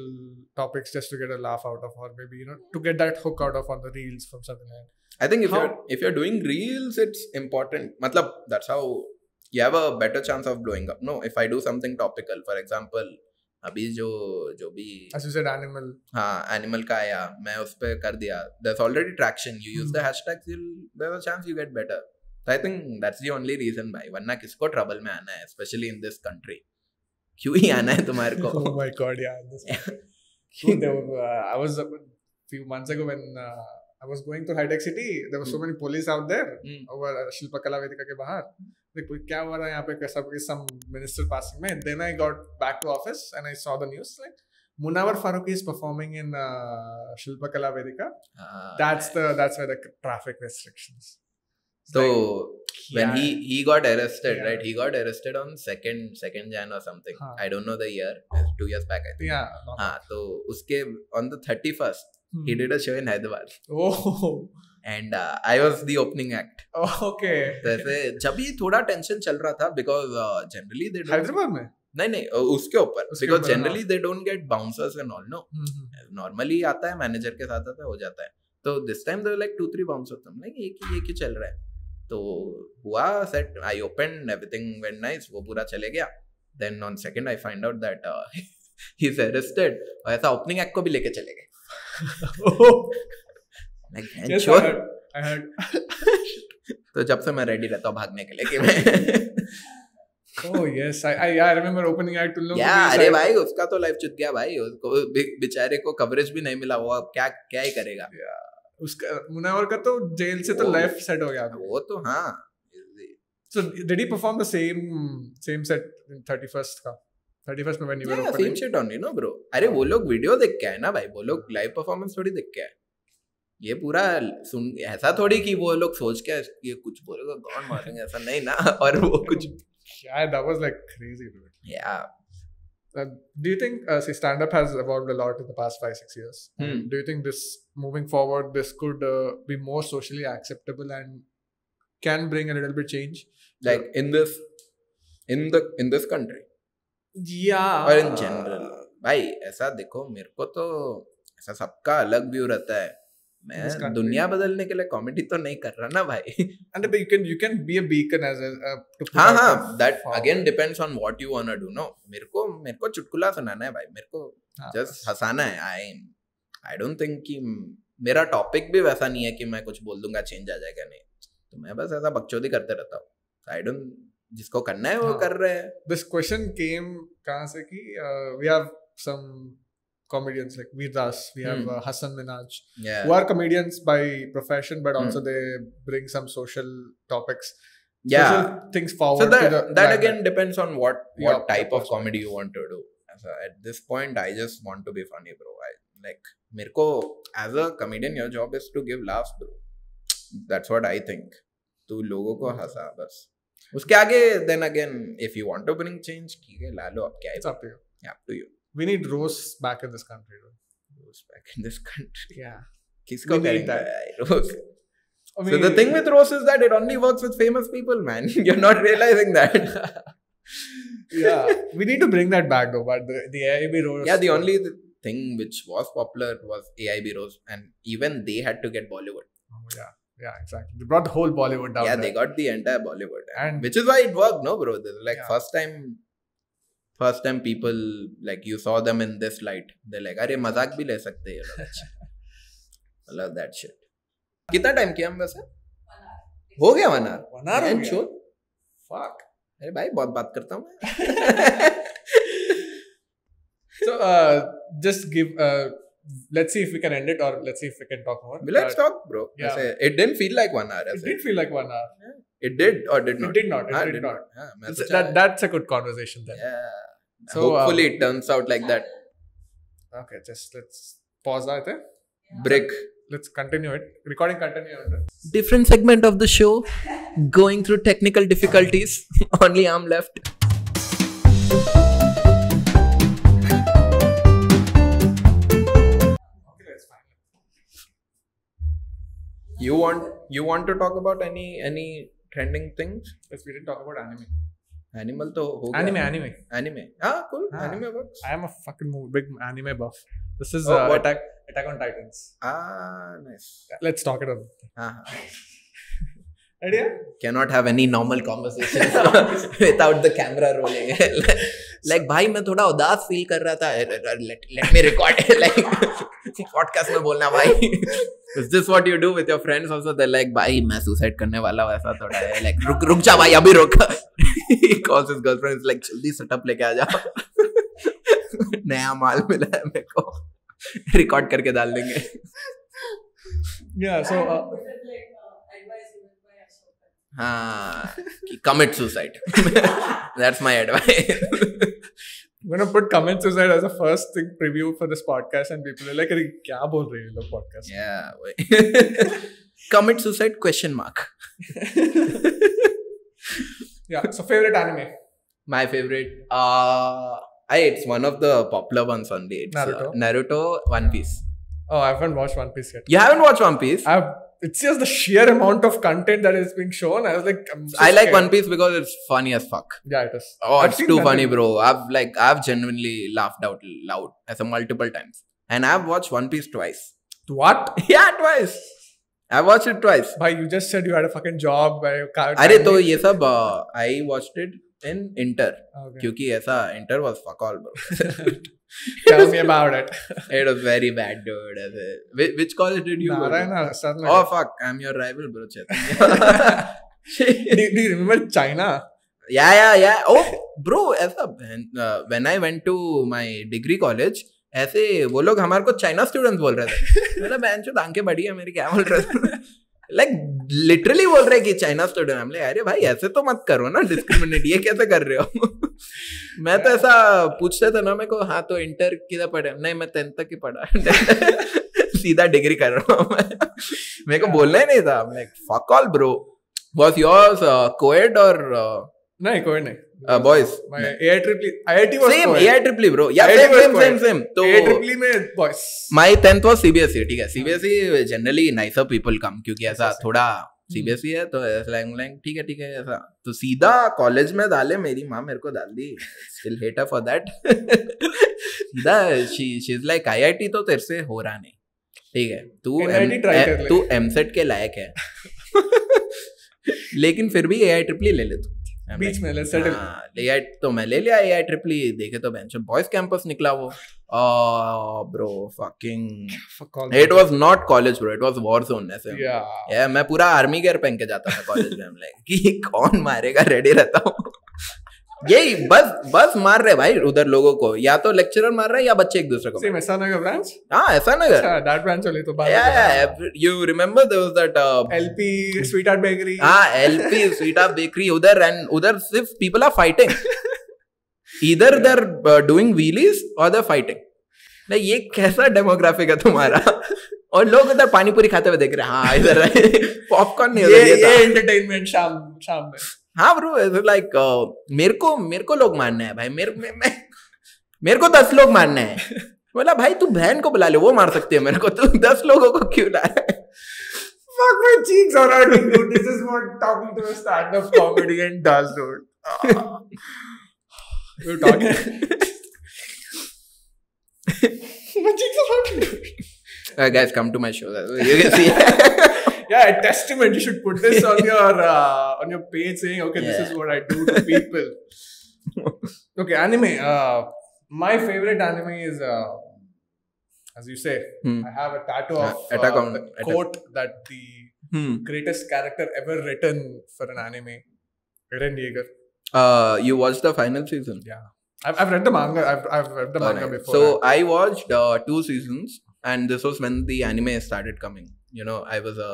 topics just to get a laugh out of or maybe you know to get that hook out of on the reels from something like that. I think if How- you're if you're doing reels, it's important. Matlab, that's how you have a better chance of blowing up. No, if I do something topical, for example, अभी जो जो भी As you said, animal. हाँ animal का आया मैं उस पर कर दिया there's already traction you use the Hmm. hashtags you'll there's a chance you so I think that's the only reason भाई वरना किसको ट्रबल में आना है especially in this country क्यों ही आना है तुम्हारे को oh were, uh, I was a few months ago when uh, I was going to High Tech City. There were so many police out there Hmm. over uh, Shilpa Kala Vedika के बाहर. Like, कोई क्या हो रहा है यहाँ पे कैसा some minister passing में. Then I got back to office and I saw the news like Munawar Farooqi is performing in uh, Shilpa Kala Vedika. हाँ, That's the that's where the traffic restrictions. So like, when yeah. he he got arrested Yeah. right he got arrested on second second jan or something हाँ. I don't know the year it's two years back I think yeah. हाँ तो उसके on the 31st Hmm. he did a show in Hyderabad Oh. and uh, I was the opening act oh, okay. तो ऐसे जब भी थोड़ा tension चल रहा था बिकॉज़ जनरली दे हैदराबाद में नहीं नहीं uh, उसके ऊपर बिकॉज़ हाँ। Generally they don't get bouncers and all no hmm, normally आता है मैनेजर के साथ आता है हो जाता है तो this time there like two three bouncers hmm like ही एक ही चल रहा है तो हुआ set I open everything very nice वो पूरा चले गया। Then on second I find out that he is arrested और ऐसा ओपनिंग एक्ट को भी लेके चले गए. [LAUGHS] [LAUGHS] तो जब से मैं रेडी रहता हूँ भागने के लिए कि मैं [LAUGHS] Oh yes, I I, yeah, I remember opening act to या अरे भाई उसका तो लाइफ चुत गया भाई। उसको बेचारे को कवरेज भी नहीं मिला वो अब क्या क्या ही करेगा? उसका मुनावर का तो जेल से तो. लाइफ सेट हो गया। वो तो हाँ So did he perform the same same set in 31st का? 31st में when you were अरे वो लोग वीडियो देख के आए ना भाई वो लोग लाइव परफॉर्मेंस थोड़ी देख के आए। ये पूरा सुन ऐसा थोड़ी कि वो लोग सोच के ये कुछ बोलेगा मारेंगे ऐसा नहीं ना [LAUGHS] और वो कुछ [LAUGHS] Yeah, that was like crazy, dude. या Uh, do you think uh, see stand up has evolved a lot in the past five six years? Hmm. Do you think this moving forward this could uh, be more socially acceptable and can bring a little bit change? Like in this in the in this country Yeah. और in general भाई ऐसा देखो मेरे को तो ऐसा सबका अलग व्यू रहता है This मैं दुनिया बदलने के लिए कॉमेडी तो नहीं कर रहा ना भाई। can you can be a beacon as a uh, हाँ हाँ that again depends on what you want to do no मेरे को मेरे को चुटकुला सुनाना है भाई मेरे को हाँ, जस्ट हंसाना है आई आई डोंट थिंक कि मेरा टॉपिक भी वैसा नहीं है कि मैं कुछ बोल दूँगा चेंज आ जाएगा नहीं। तो मैं बस ऐसा बकचोदी करते रहता हूँ। आई डोंट जिसको करना है वो हाँ. कर रहे हैं। This question came कहाँ से कि we have some comedians like Veer Das, we have mm. uh, Hasan Minhaj, yeah. who are comedians by profession, but also mm. they bring some social topics, yeah. social things forward. So that, that again depends on what what yeah, type of comedy you want to do. So at this point, I just want to be funny, bro. I, like, Mirko, as a comedian, your job is to give laughs, bro. That's what I think. To लोगों को हंसा बस then again, if you want to bring change, bring change ठीक है ला लो अब क्या है अप we need Rose back in this country. Right? Rose back in this country. Yeah. We need that. [LAUGHS] I mean, so the thing with Rose is that it only works with famous people, man. [LAUGHS] You're not realizing that. [LAUGHS] yeah, we need to bring that back though. But the, the AIB Roast. Yeah, the only thing which was popular was AIB Roast, and even they had to get Bollywood. Oh, yeah. Yeah, exactly. They brought the whole Bollywood down. Yeah, they got the entire Bollywood, and which is why it worked, no, bro. Like yeah. first time first time people like you saw them in this light. They're like, अरे मज़ाक भी ले सकते हैं ये लोग." I love that shit. कितना time किया हम वैसे हो गया वन आवर One hour हो गया? sure अरे भाई बहुत बात करता हूँ So uh, just give. Uh, let's see if we can end it, or let's see if we can talk more. let's But talk bro Yeah. ऐसे it didn't feel like one hour It did feel like one hour. Yeah. it did or did not? It did not. It हाँ, did not. हाँ, मैं It's- that that's a good conversation then. Yeah. So, Hopefully um, it turns out like that. Okay, just let's pause that. Eh? Brick. let's continue it. Recording continue. Different segment of the show, going through technical difficulties. [LAUGHS] Only I'm left. Okay, let's fine. You want you want to talk about any any trending things? Let's we didn't talk about anime. Animal to ho gaya. Anime, anime. Anime. Ah, cool. Ah. Anime works. I am a fucking mo- big anime buff. This is Oh, uh, what? Attack Attack on Titans. Ah, nice. Let's talk it up. Ah, Idea? cannot have any normal conversations without the camera rolling. like भाई मैं थोड़ा उदास feel कर रहा था let let me record like podcast में बोलना भाई is this what you do with your friends also they're like भाई मैं suicide करने वाला हूँ ऐसा थोड़ा है like रुक रुक जा भाई अभी रुक he calls his girlfriend is like जल्दी setup लेके आ जा नया माल मिला है मेरे को रिकॉर्ड करके डाल देंगे Yeah. So uh, uh, commit suicide. [LAUGHS] That's my advice. I'm gonna put commit suicide as a first thing preview for this podcast, and people are like, "Kya bol rahe ho podcast?" Yeah. commit suicide? Question mark. yeah. So favorite anime. My favorite. Uh I it's one of the popular ones only. It's uh, Naruto. Uh, Naruto, One Piece. Oh, I haven't watched One Piece yet. You haven't watched One Piece? I've It's just the sheer amount of content that is being shown. I was like, I'm so I like scared. One Piece because it's funny as fuck. Yeah, it is. Oh, I've it's seen too content. funny, bro. I've like I've genuinely laughed out loud as a multiple times. And I've watched One Piece twice. What? [LAUGHS] yeah, twice. I watched it twice. Bhai, you just said you had a fucking job where you can't. अरे तो ये सब आई watched it in inter Okay. क्योंकि ऐसा inter was fuck all bro [LAUGHS] Tell me about it. it was very bad dude which, which college did you go to? Narayana, something oh fuck I'm your rival bro do, do you remember China? yeah yeah yeah oh bro ऐसा uh, when I went to my degree college ऐसे वो लोग हमारे को China students बोल रहे थे मतलब बहन चो आँखें बड़ी है मेरी क्या बोल रहे थे लाइक लिटरली बोल रहे कि चाइना स्टूडेंट हम अरे भाई ऐसे तो मत करो ना डिस्क्रिमिनेट ये कैसे कर रहे हो मैं तो ऐसा पूछते थे ना मेरे को हाँ तो इंटर किधर पढ़े? नहीं मैं टेंथ तक ही पढ़ा [LAUGHS] सीधा डिग्री कर रहा हूँ मेरे को बोलना ही नहीं था। मैं fuck all bro was yours coed और नहीं कोएड नहीं। Boys AI triple E IIT was same AI triple E bro या सेम सेम सेम सेम तो एआई ट्रिपली में boys my 10th was CBSE ठीक है? सीबीएसई जनरली नाइसर पीपल कम क्योंकि ऐसा थोड़ा CBSE है तो स्लैंग लैंग लैंग ठीक है ठीक है ऐसा। तो सीधा कॉलेज में डाले मेरी माँ मेरे को डाल दी। स्टिल हेटर फॉर दैट सीधा she she is like IIT तो तेरे से हो रहा नहीं। ठीक है तू। तू एमसेट के लायक है। [LAUGHS] लेकिन फिर भी ए आई ट्रिपल ले ले तू। बीच में सेटल settle. ले आई तो मैं ले लिया एआई ट्रिपल देखे तो बेंच बॉयज़ कैंपस निकला वो। Bro fucking it was not college bro it was war zone ऐसे या मैं पूरा आर्मी गेयर पहन के जाता था कॉलेज में लाइक कि कौन मारेगा रेडी रहता हूँ। यही बस बस मार रहे भाई उधर लोगों को। या तो लेक्चरर मार रहे हैं या बच्चे एक दूसरे को Same ऐसा नगर branch. हाँ ऐसा नगर branch only तो you remember there was that uh, LP Sweetheart Bakery. हाँ एलपी स्वीटा बेकरी उधर एंड उधर सिर्फ़ पीपल आर फाइटिंग इधर दर डूइंग व्हीलीज और दर फाइटिंग नहीं ये कैसा डेमोग्राफिक है तुम्हारा? और लोग उधर पानी पूरी खाते हुए देख रहे हैं। हाँ इधर पॉपकॉर्न [LAUGHS] नहीं ये ये ये शाम शाम में. हाँ ब्रो लाइक मेरे को मेरे को लोग मारना है भाई मेरे मैं, मैं मेरे को दस लोग मारना है बोला भाई तू बहन को बुला ले वो मार सकती है मेरे को तू दस लोगों को क्यों ला रहा है Fuck my cheeks are hurting, dude. This is what talking to a stand-up comedian does, dude. Ah. We're talking. my cheeks are hurting. Uh, guys come to my show you can see Yeah, a testament. You should put this on [LAUGHS] your uh, on your page, saying, "Okay, this is what I do to people." [LAUGHS] okay, anime. Uh, my favorite anime is, uh, as you say, Hmm. I have a tattoo of Attack uh, on- the Attack- quote that the hmm. greatest character ever written for an anime, Eren Yeager. uh, you watched the final season Yeah, I've, I've read the manga. I've, I've read the manga nice. before. So I watched uh, two seasons, and this was when the anime started coming. You know, I was a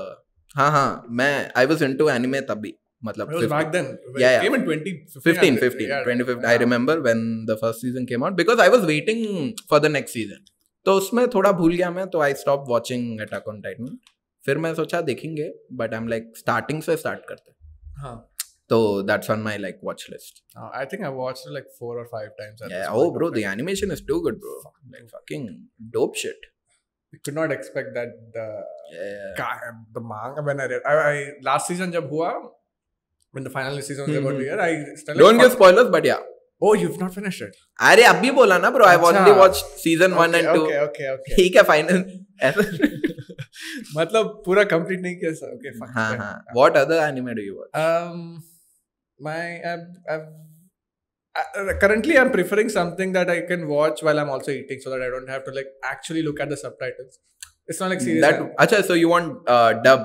हाँ हाँ मैं I was into anime तब भी मतलब I remember when the first season came out because I was waiting for the next season तो उसमें थोड़ा भूल गया मैं तो I stop watching attack on Titan फिर मैं सोचा देखेंगे but I am like starting से स्टार्ट करते हाँ। तो that's on my like watch list I think I watched like four और five times oh bro the animation is too good bro like fucking dope shit we could not expect that the yeah. yeah. Guy, the manga when I read I, I last season jab hua when the final season was about here I still don't like, give spoilers but yeah Oh, you've not finished it. अरे अभी बोला ना bro, I've only bro I already watch season one two. Okay, okay, okay. ठीक है final. मतलब पूरा complete नहीं किया sir. Okay, fine. हाँ हाँ. What other anime do you watch? um my I've, I've Uh, currently i'm preferring something that i can watch while i'm also eating so that i don't have to like actually look at the subtitles it's not like serious that I, acha so you want uh, dub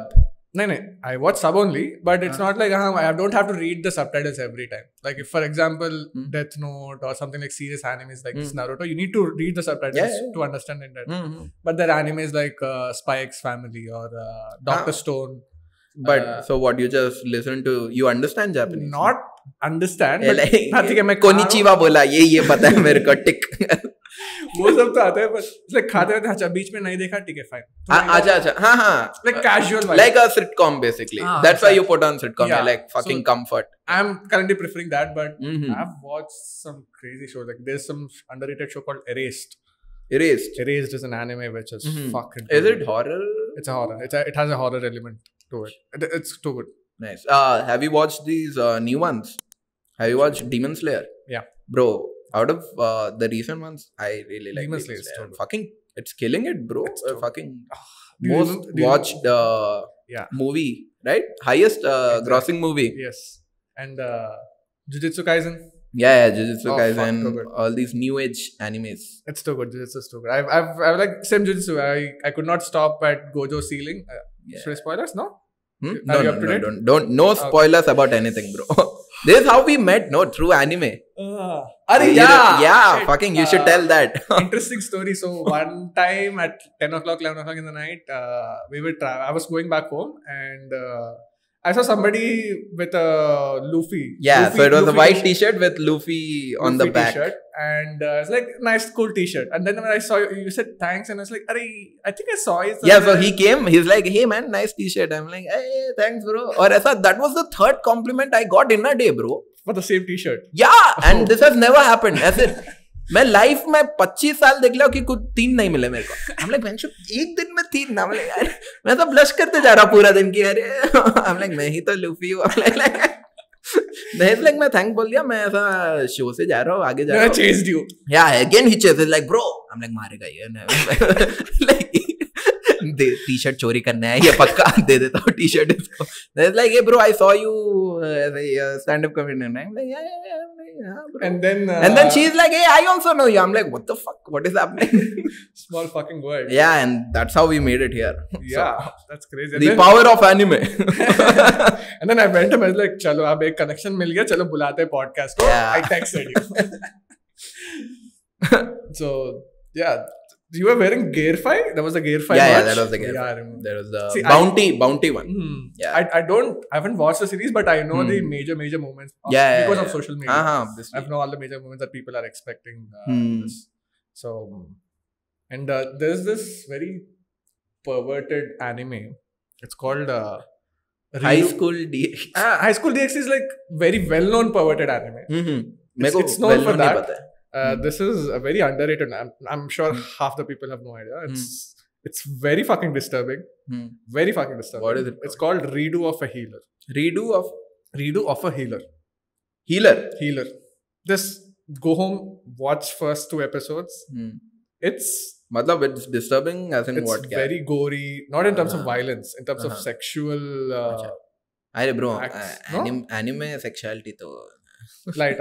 no, no, I watch sub only, but it's uh, not like uh, I don't have to read the subtitles every time. Like if, for example, mm. Death Note or something like serious animes like mm. Naruto, you need to read the subtitles yeah, yeah. to understand it. Mm-hmm. But there are animes like uh, Spy X Family or uh, Doctor. Ah. Stone. But uh, so what? You just listen to you understand Japanese? Not understand, but हाँ, ठीक है, मैं कोनिचिवा बोला ये ये पता है मेरे को टिक वो सब तो आता है पर like खाते रहते हैं, अच्छा बीच में नहीं देखा ठीक है फाइन अच्छा अच्छा हाँ हाँ like casual vibe. like a sitcom basically Ah, that's why exactly. you put on sitcom Yeah. yeah. like fucking So- comfort I'm currently preferring that, but mm-hmm. I've watched some crazy shows. Like there's some underrated show called Erased. erased Erased is an anime which is Mhm. fucking. is it horror It's a horror. It's a, it has a horror element to it. it. It's too good. Nice uh have you watched these uh, new ones have you watched demon slayer Yeah. bro out of uh, the recent ones i really like Demon demon, Slayer slayer fucking it's killing it bro It's Uh, fucking Do most you watched uh, Yeah. movie right highest uh, Exactly. grossing movie Yes. And uh, Jujutsu Kaisen. yeah, yeah Jujutsu Oh, Kaisen good. all these new age animes It's too good. Jujutsu is too good. I've, I've, I've like same Jujutsu. I, I could not stop at Gojo sealing. Uh, yeah. Should I spoilers? No. Hmm? Are No, no, no, don't, don't, no spoilers about anything, bro. [LAUGHS] this is how we met, no, through anime. Uh, You yeah. yeah, Shit. fucking, you should Uh, tell that. [LAUGHS] interesting story. So one time at ten o'clock, eleven o'clock in the night, uh, we were tra- I was going back home and uh, I saw somebody with a Luffy. Yeah, Luffy, so it was Luffy a white T-shirt with Luffy on Luffy the back. T-shirt. And uh, it's like nice, cool T-shirt. And then when I saw you, you said thanks, and I was like, "Arey, I think I saw it." Yeah, so he came. He's like, "Hey man, nice T-shirt." I'm like, "Hey, thanks, bro." Or I thought that was the third compliment I got in a day, bro. For the same T-shirt. Yeah, and oh. this has never happened. As it. [LAUGHS] मैं life में 25 साल देख लिया कि कुछ तीन नहीं मिले मेरे को। हम लाइक बेंचो एक दिन में तीन ना मिले यार। [LAUGHS] मैं तो ब्लश करते जा रहा पूरा दिन की अरे। हम लाइक मैं ही तो लूफी हूँ। नहीं लाइक मैं थैंक बोल दिया मैं ऐसा शो से जा रहा हूँ आगे जा रहा हूँ। chases like bro i'm like मारेगा ये दे [LAUGHS] टी शर्ट चोरी करना है ये पक्का दे देता हूँ टी शर्ट इसको लाइक ये bro I saw you stand up comedian. And then uh, and then she's like hey I also know you I'm like what the fuck what is happening small fucking word. yeah and that's how we made it here Yeah, so, that's crazy. And the then, power of anime and then I went and I was like, चलो अब एक connection गया चलो बुलाते हैं podcast को. Yeah. I texted you. so yeah, You were wearing Gear 5? That was the Gear 5 Yeah, watch? yeah, that was the Gear oh, yeah, That was the See, Bounty, I, Bounty one. Hmm. Yeah. I, I don't, I haven't watched the series, but I know hmm. the major, major moments. Of, yeah, Because yeah, of social media. Uh-huh, I know all the major moments that people are expecting. Uh, hmm. So, and uh, there's this very perverted anime. It's called... Uh, Ryu. High School DX. Ah, High School DX is like very well known perverted anime. Mm-hmm. It's, it's known well for that. Uh, hmm. This is a very underrated. I'm, I'm sure mm. half the people have no idea. Hmm. It's mm. it's very fucking disturbing. Mm. Very fucking disturbing. What is it? Called? It's called redo of a healer. Redo of redo of a healer. Healer. Healer. Just go home, watch first two episodes. Hmm. It's Matlab, it's disturbing as in it's what? It's very gory, not in terms uh-huh. of violence, in terms uh-huh. of sexual. Uh, Achha. Aye, bro, acts, anim, anime sexuality. Light.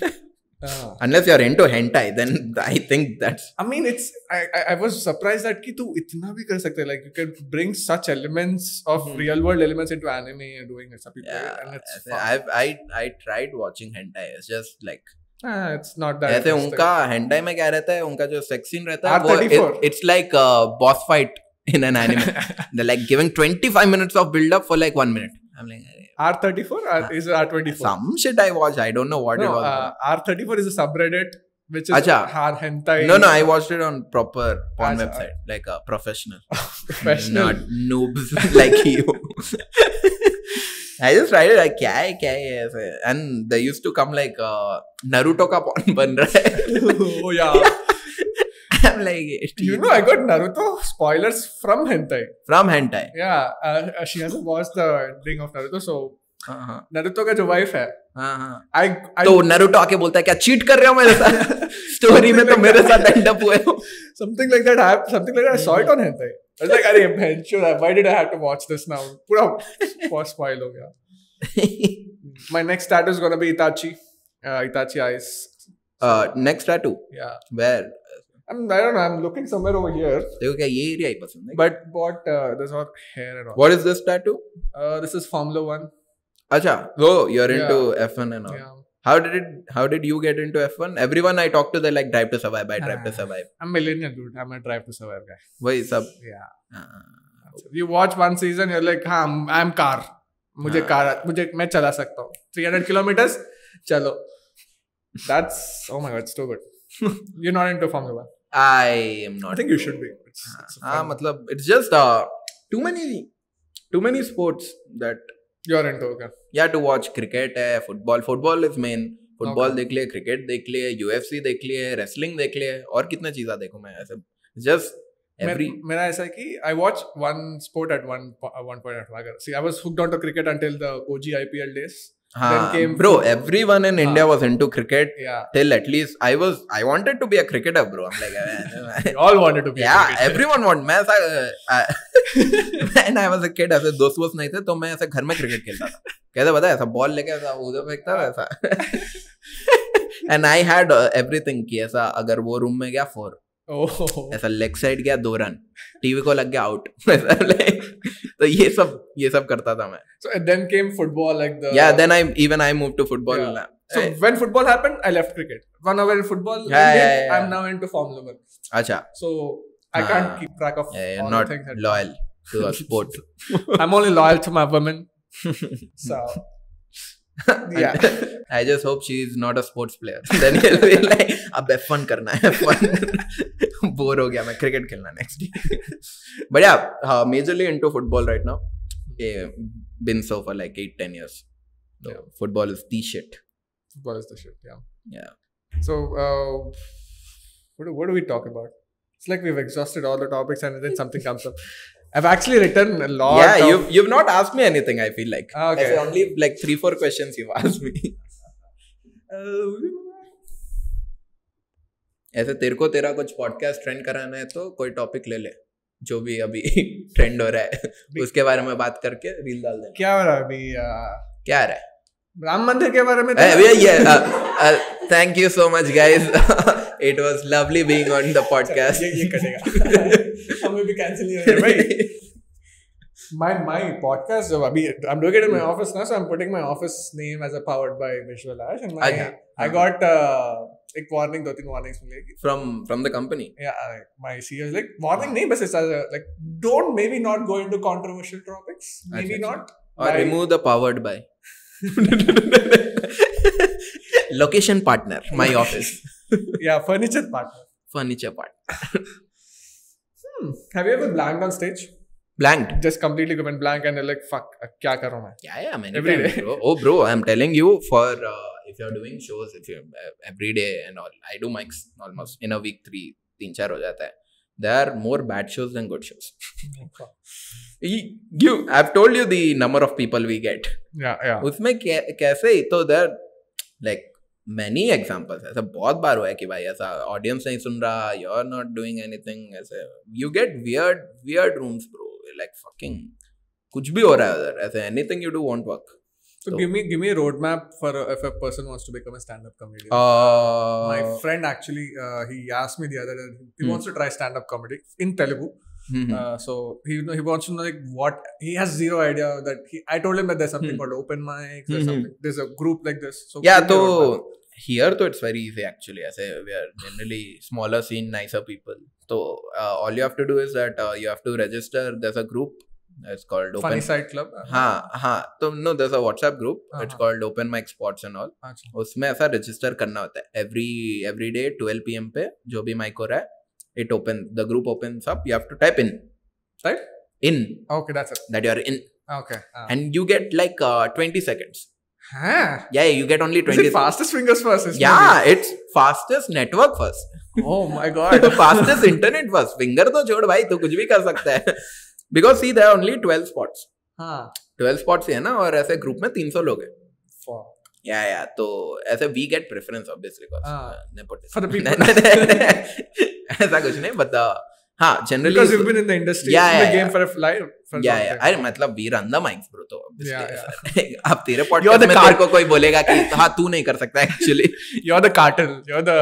[LAUGHS] Uh, unless you're into hentai then I think that's I mean, it's. I, I I was surprised that कि तू इतना भी कर सकते like you can bring such elements of Mhm. real world elements into anime and doing it. Yeah and it's fun. I've I I tried watching hentai it's just like ah, it's not that. ऐसे उनका hentai में क्या रहता है उनका जो sex scene रहता है वो R34. it, it's like a boss fight in an anime they're like giving 25 minutes of build up for like one minute I'm like R thirty four is it R twenty four? some shit I watched I don't know what it No, was uh, R thirty four is a subreddit which is Acha. har hentai. No, no, I watched it on proper porn Acha. website, like a professional, [LAUGHS] professional. not noobs [LAUGHS] like you. I just tried it like क्या है क्या है ऐसे and they used to come like uh, Naruto का porn [LAUGHS] बन रहा है oh yeah. I'm like You know, I got Naruto spoilers from hentai. from hentai Yeah, uh, uh, she hasn't watched the ending of Naruto, so हाँ हाँ Naruto का जो wife है, हाँ हाँ I, I तो नरूटो आके बोलता है क्या चीट कर रहे हो मेरे साथ स्टोरी में तो मेरे साथ एंड अप हुए हो something like that happened. Something like that. I saw it on hentai. I was like, अरे bencho, why did I have to watch this now? पूरा बहुत spoil हो गया. My next tattoo is gonna be Itachi. Uh, Itachi eyes. uh, next tattoo Yeah. where I'm, I don't know. I'm looking somewhere over here, देखो क्या ये area ही पसंद है but what? Uh, there's not hair and all. what is this tattoo Uh, this is Formula One. अच्छा oh you're into Yeah. F1 and all Yeah. how did it how did you get into F1 everyone I talk to they like drive to survive I drive to Ah. survive I'm millennial, dude. I'm a drive to survive guy. वही सब Yeah. हाँ, You watch one season, you're like, हाँ, I'm car. मुझे हाँ. Car मुझे मैं चला सकता हूँ 300 किलोमीटर्स चलो that's oh my god it's too good [LAUGHS] you're not into formula one I am not think you should be हाँ मतलब it's just too many too many sports that you are into okay yeah to watch cricket है football football is main football देख लिए cricket देख लिए UFC देख लिए wrestling देख लिए और कितना चीज़ा देखूँ मैं ऐसे जस्ट Every... मेरा ऐसा है कि I watch one sport at one point see I was hooked on to cricket until the OG IPL days हाँ came bro everyone in India was into cricket yeah till at least I was I wanted to be a cricketer bro I'm like we all wanted to be yeah everyone want मैं ऐसा when I was a kid ऐसे दोस्त वोस्त नहीं थे तो मैं ऐसे घर में क्रिकेट खेलता था कैसे पता है ऐसा बॉल लेके ऐसा उधर फेंकता था ऐसा एंड आई हैड एवरीथिंग कि ऐसा अगर वो रूम में गया फोर oh ऐसा लेग साइड गया दो रन टीवी को लग गया आउट तो ये सब ये सब करता था मैं so and then came football like the yeah then I even I moved to football Yeah. So when football happened, I left cricket. One hour in football, Yeah, ended, yeah, yeah. I'm now into Formula One. अच्छा So I can't Ah. keep track of yeah, all not the things. that- loyal to a sport I'm only loyal to my women. So [LAUGHS] yeah, [LAUGHS] I just hope she is not a sports player. [LAUGHS] Then he'll be like, अब F1 करना है F1 bore हो गया मैं cricket खेलना next but yeah uh, majorly into football right now yeah, been so for like 8 10 years so Yeah. football is the shit football is the shit. Yeah. yeah So uh, what do, what do we talk about? It's like we've exhausted all the topics and then something comes up. I've actually written a lot. yeah of, you've you've not asked me anything I feel like Ah, okay. There's only like three four questions you've asked me ऐसे तेरे को तेरा कुछ podcast trend कराना है तो कोई topic ले ले जो भी अभी ट्रेंड हो रहा है उसके बारे में बात करके रील डाल देना क्या हो रहा है अभी uh, क्या आ रहा है राम मंदिर के बारे में Uh, thank you so much guys it was lovely being on the podcast हमें भी कैंसिल नहीं हो रहा भाई my my podcast job i'm doing it in my hmm. office now so i'm putting my office name as a powered by Visualhash and i got uh warning two three warnings from, from the company? Yeah my ceo is like warning name but like don't maybe not go into controversial topics maybe not or remove the powered by. [LAUGHS] [LAUGHS] location partner, my office. [LAUGHS] yeah, furniture partner. Furniture partner. hmm. Have you ever blanked on stage? blanked just completely went blank and they're like fuck uh, kya karo main? yeah yeah man every day bro. oh bro i'm telling you for uh, if you're doing shows if you uh, every day and all i do mics almost in a week 3 3 4 ho jata hai there are more bad shows than good shows [LAUGHS] you i've told you the number of people we get yeah yeah usme kaise to there like many examples ऐसा बहुत बार हुआ है कि भाई ऐसा audience नहीं सुन रहा you are not doing anything ऐसे you get weird weird rooms bro like fucking कुछ भी हो रहा है उधर ऐसे anything you do want work So, So- give me give me a roadmap for a, if a person wants to become a stand-up comedian. Uh, My friend actually, uh, he asked me the other day. He Hmm. wants to try stand-up comedy in Telugu. Mhm. Uh, so he he wants to know like what he has zero idea that he. I told him that there's something Hmm. called open mics. There's Mhm. something. There's a group like this. So yeah give here तो it's very easy actually ऐसे we are generally smaller scene nicer people तो all you have to do is that you have to register there is a group it's called open side club हाँ हाँ तो no there is a WhatsApp group it's called open mic spots and all उसमें ऐसा register करना होता है। Every every day 12 PM पे जो भी माइक हो रहा है it open the group opens up you have to type in right in okay that's it that you are in okay and you get like 20 seconds Huh? yeah you get only Is 20 it fastest fingers first? isn't yeah it's fastest network first? Oh my god. fastest internet first finger तो छोड़ भाई तो कुछ भी कर सकता है because see there are only 12 spots हाँ. 12 spots ही है ना और ऐसे ग्रुप में 300 लोग हैं For, या या तो ऐसे वी गेट प्रेफरेंस ऑब्वियसली हाँ. Because for the people. ऐसा कुछ नहीं बट हाँ generally because you've been in the industry, Yeah, in the yeah, game yeah. for a. For या या. अरे मतलब we run the mics bro तो अब तेरे पॉडकास्ट में तेरे को कोई बोलेगा कि हाँ तू नहीं कर सकता actually You're the cartel. You're the.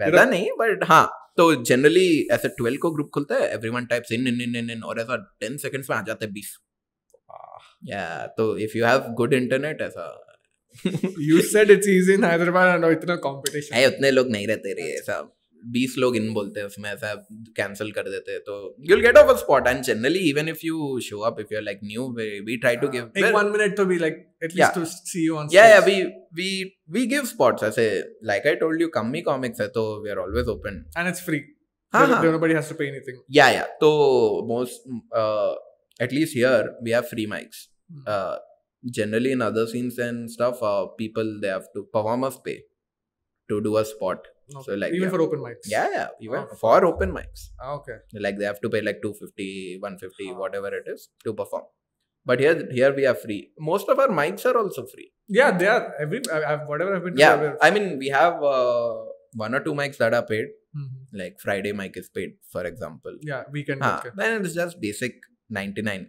वैसा नहीं बट हाँ तो जनरली ऐसे 12 को ग्रुप खुलता है एवरीवन टाइप्स इन इन इन इन इन और ऐसा 10 सेकंड्स में आ जाते हैं 20 या तो if you have good internet ऐसा you said it's easy in Hyderabad and इतना competition. है उतने लोग नहीं रहते रे ऐसा बीस लोग इन बोलते हैं उसमें ऐसा कैंसिल कर देते हैं तो you'll get off a spot and generally even if you show up if you like new we try to give एक मिनट तो be like generally in other scenes and stuff people they have to performers pay to do a spot Okay. so like even yeah. for open mics. yeah yeah even Oh. for open mics Ah, okay. like they have to pay like 250 150 Ah. whatever it is to perform but here here we are free most of our mics are also free Yeah, they are every I, I've, whatever I've been. yeah i mean we have uh, one or two mics that are paid Mhm. like friday mic is paid for example Yeah, weekend. हाँ, Okay. then it's just basic 99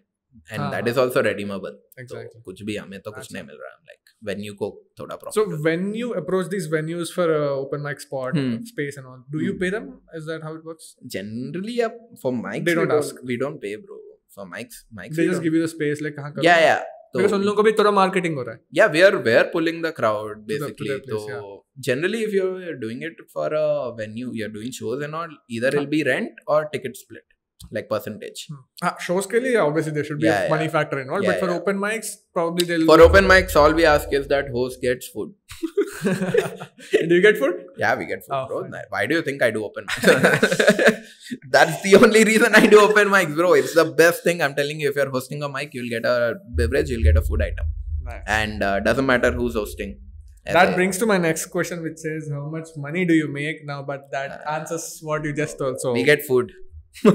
and हाँ, that हाँ. is also redeemable Exactly. तो कुछ भी हमें तो कुछ अच्छा. नहीं मिल रहा लाइक वेन्यू को थोड़ा So profit when you approach these venues for a open mic spot, Hmm. space and all, do you Hmm. pay them? Is that how it works? generally up for mics They we don't ask. we don't pay bro for mics mics They we just don't- give you the space like कहाँ करो? yeah yeah तो Because उन लोगों को भी थोड़ा marketing हो रहा है. yeah we are we are pulling the crowd to basically their place, so generally if you're doing it for a venue you're doing shows and all either it'll be rent or ticket split like percentage. Uh, shows ke liye, obviously there should be yeah, a money factor involved, yeah, but for open mics probably they'll. For open mics, all we ask is that host gets food. [LAUGHS] do you get food? Yeah, we get food, oh, bro. Why do you think I do open mics? [LAUGHS] That's the only reason I do open mics, bro. It's the best thing. I'm telling you, if you're hosting a mic, you'll get a beverage, you'll get a food item, nice. and uh, doesn't matter who's hosting. That a, brings to my next question, which is how much money do you make now? But that uh, answers what you just told. So we get food. [LAUGHS]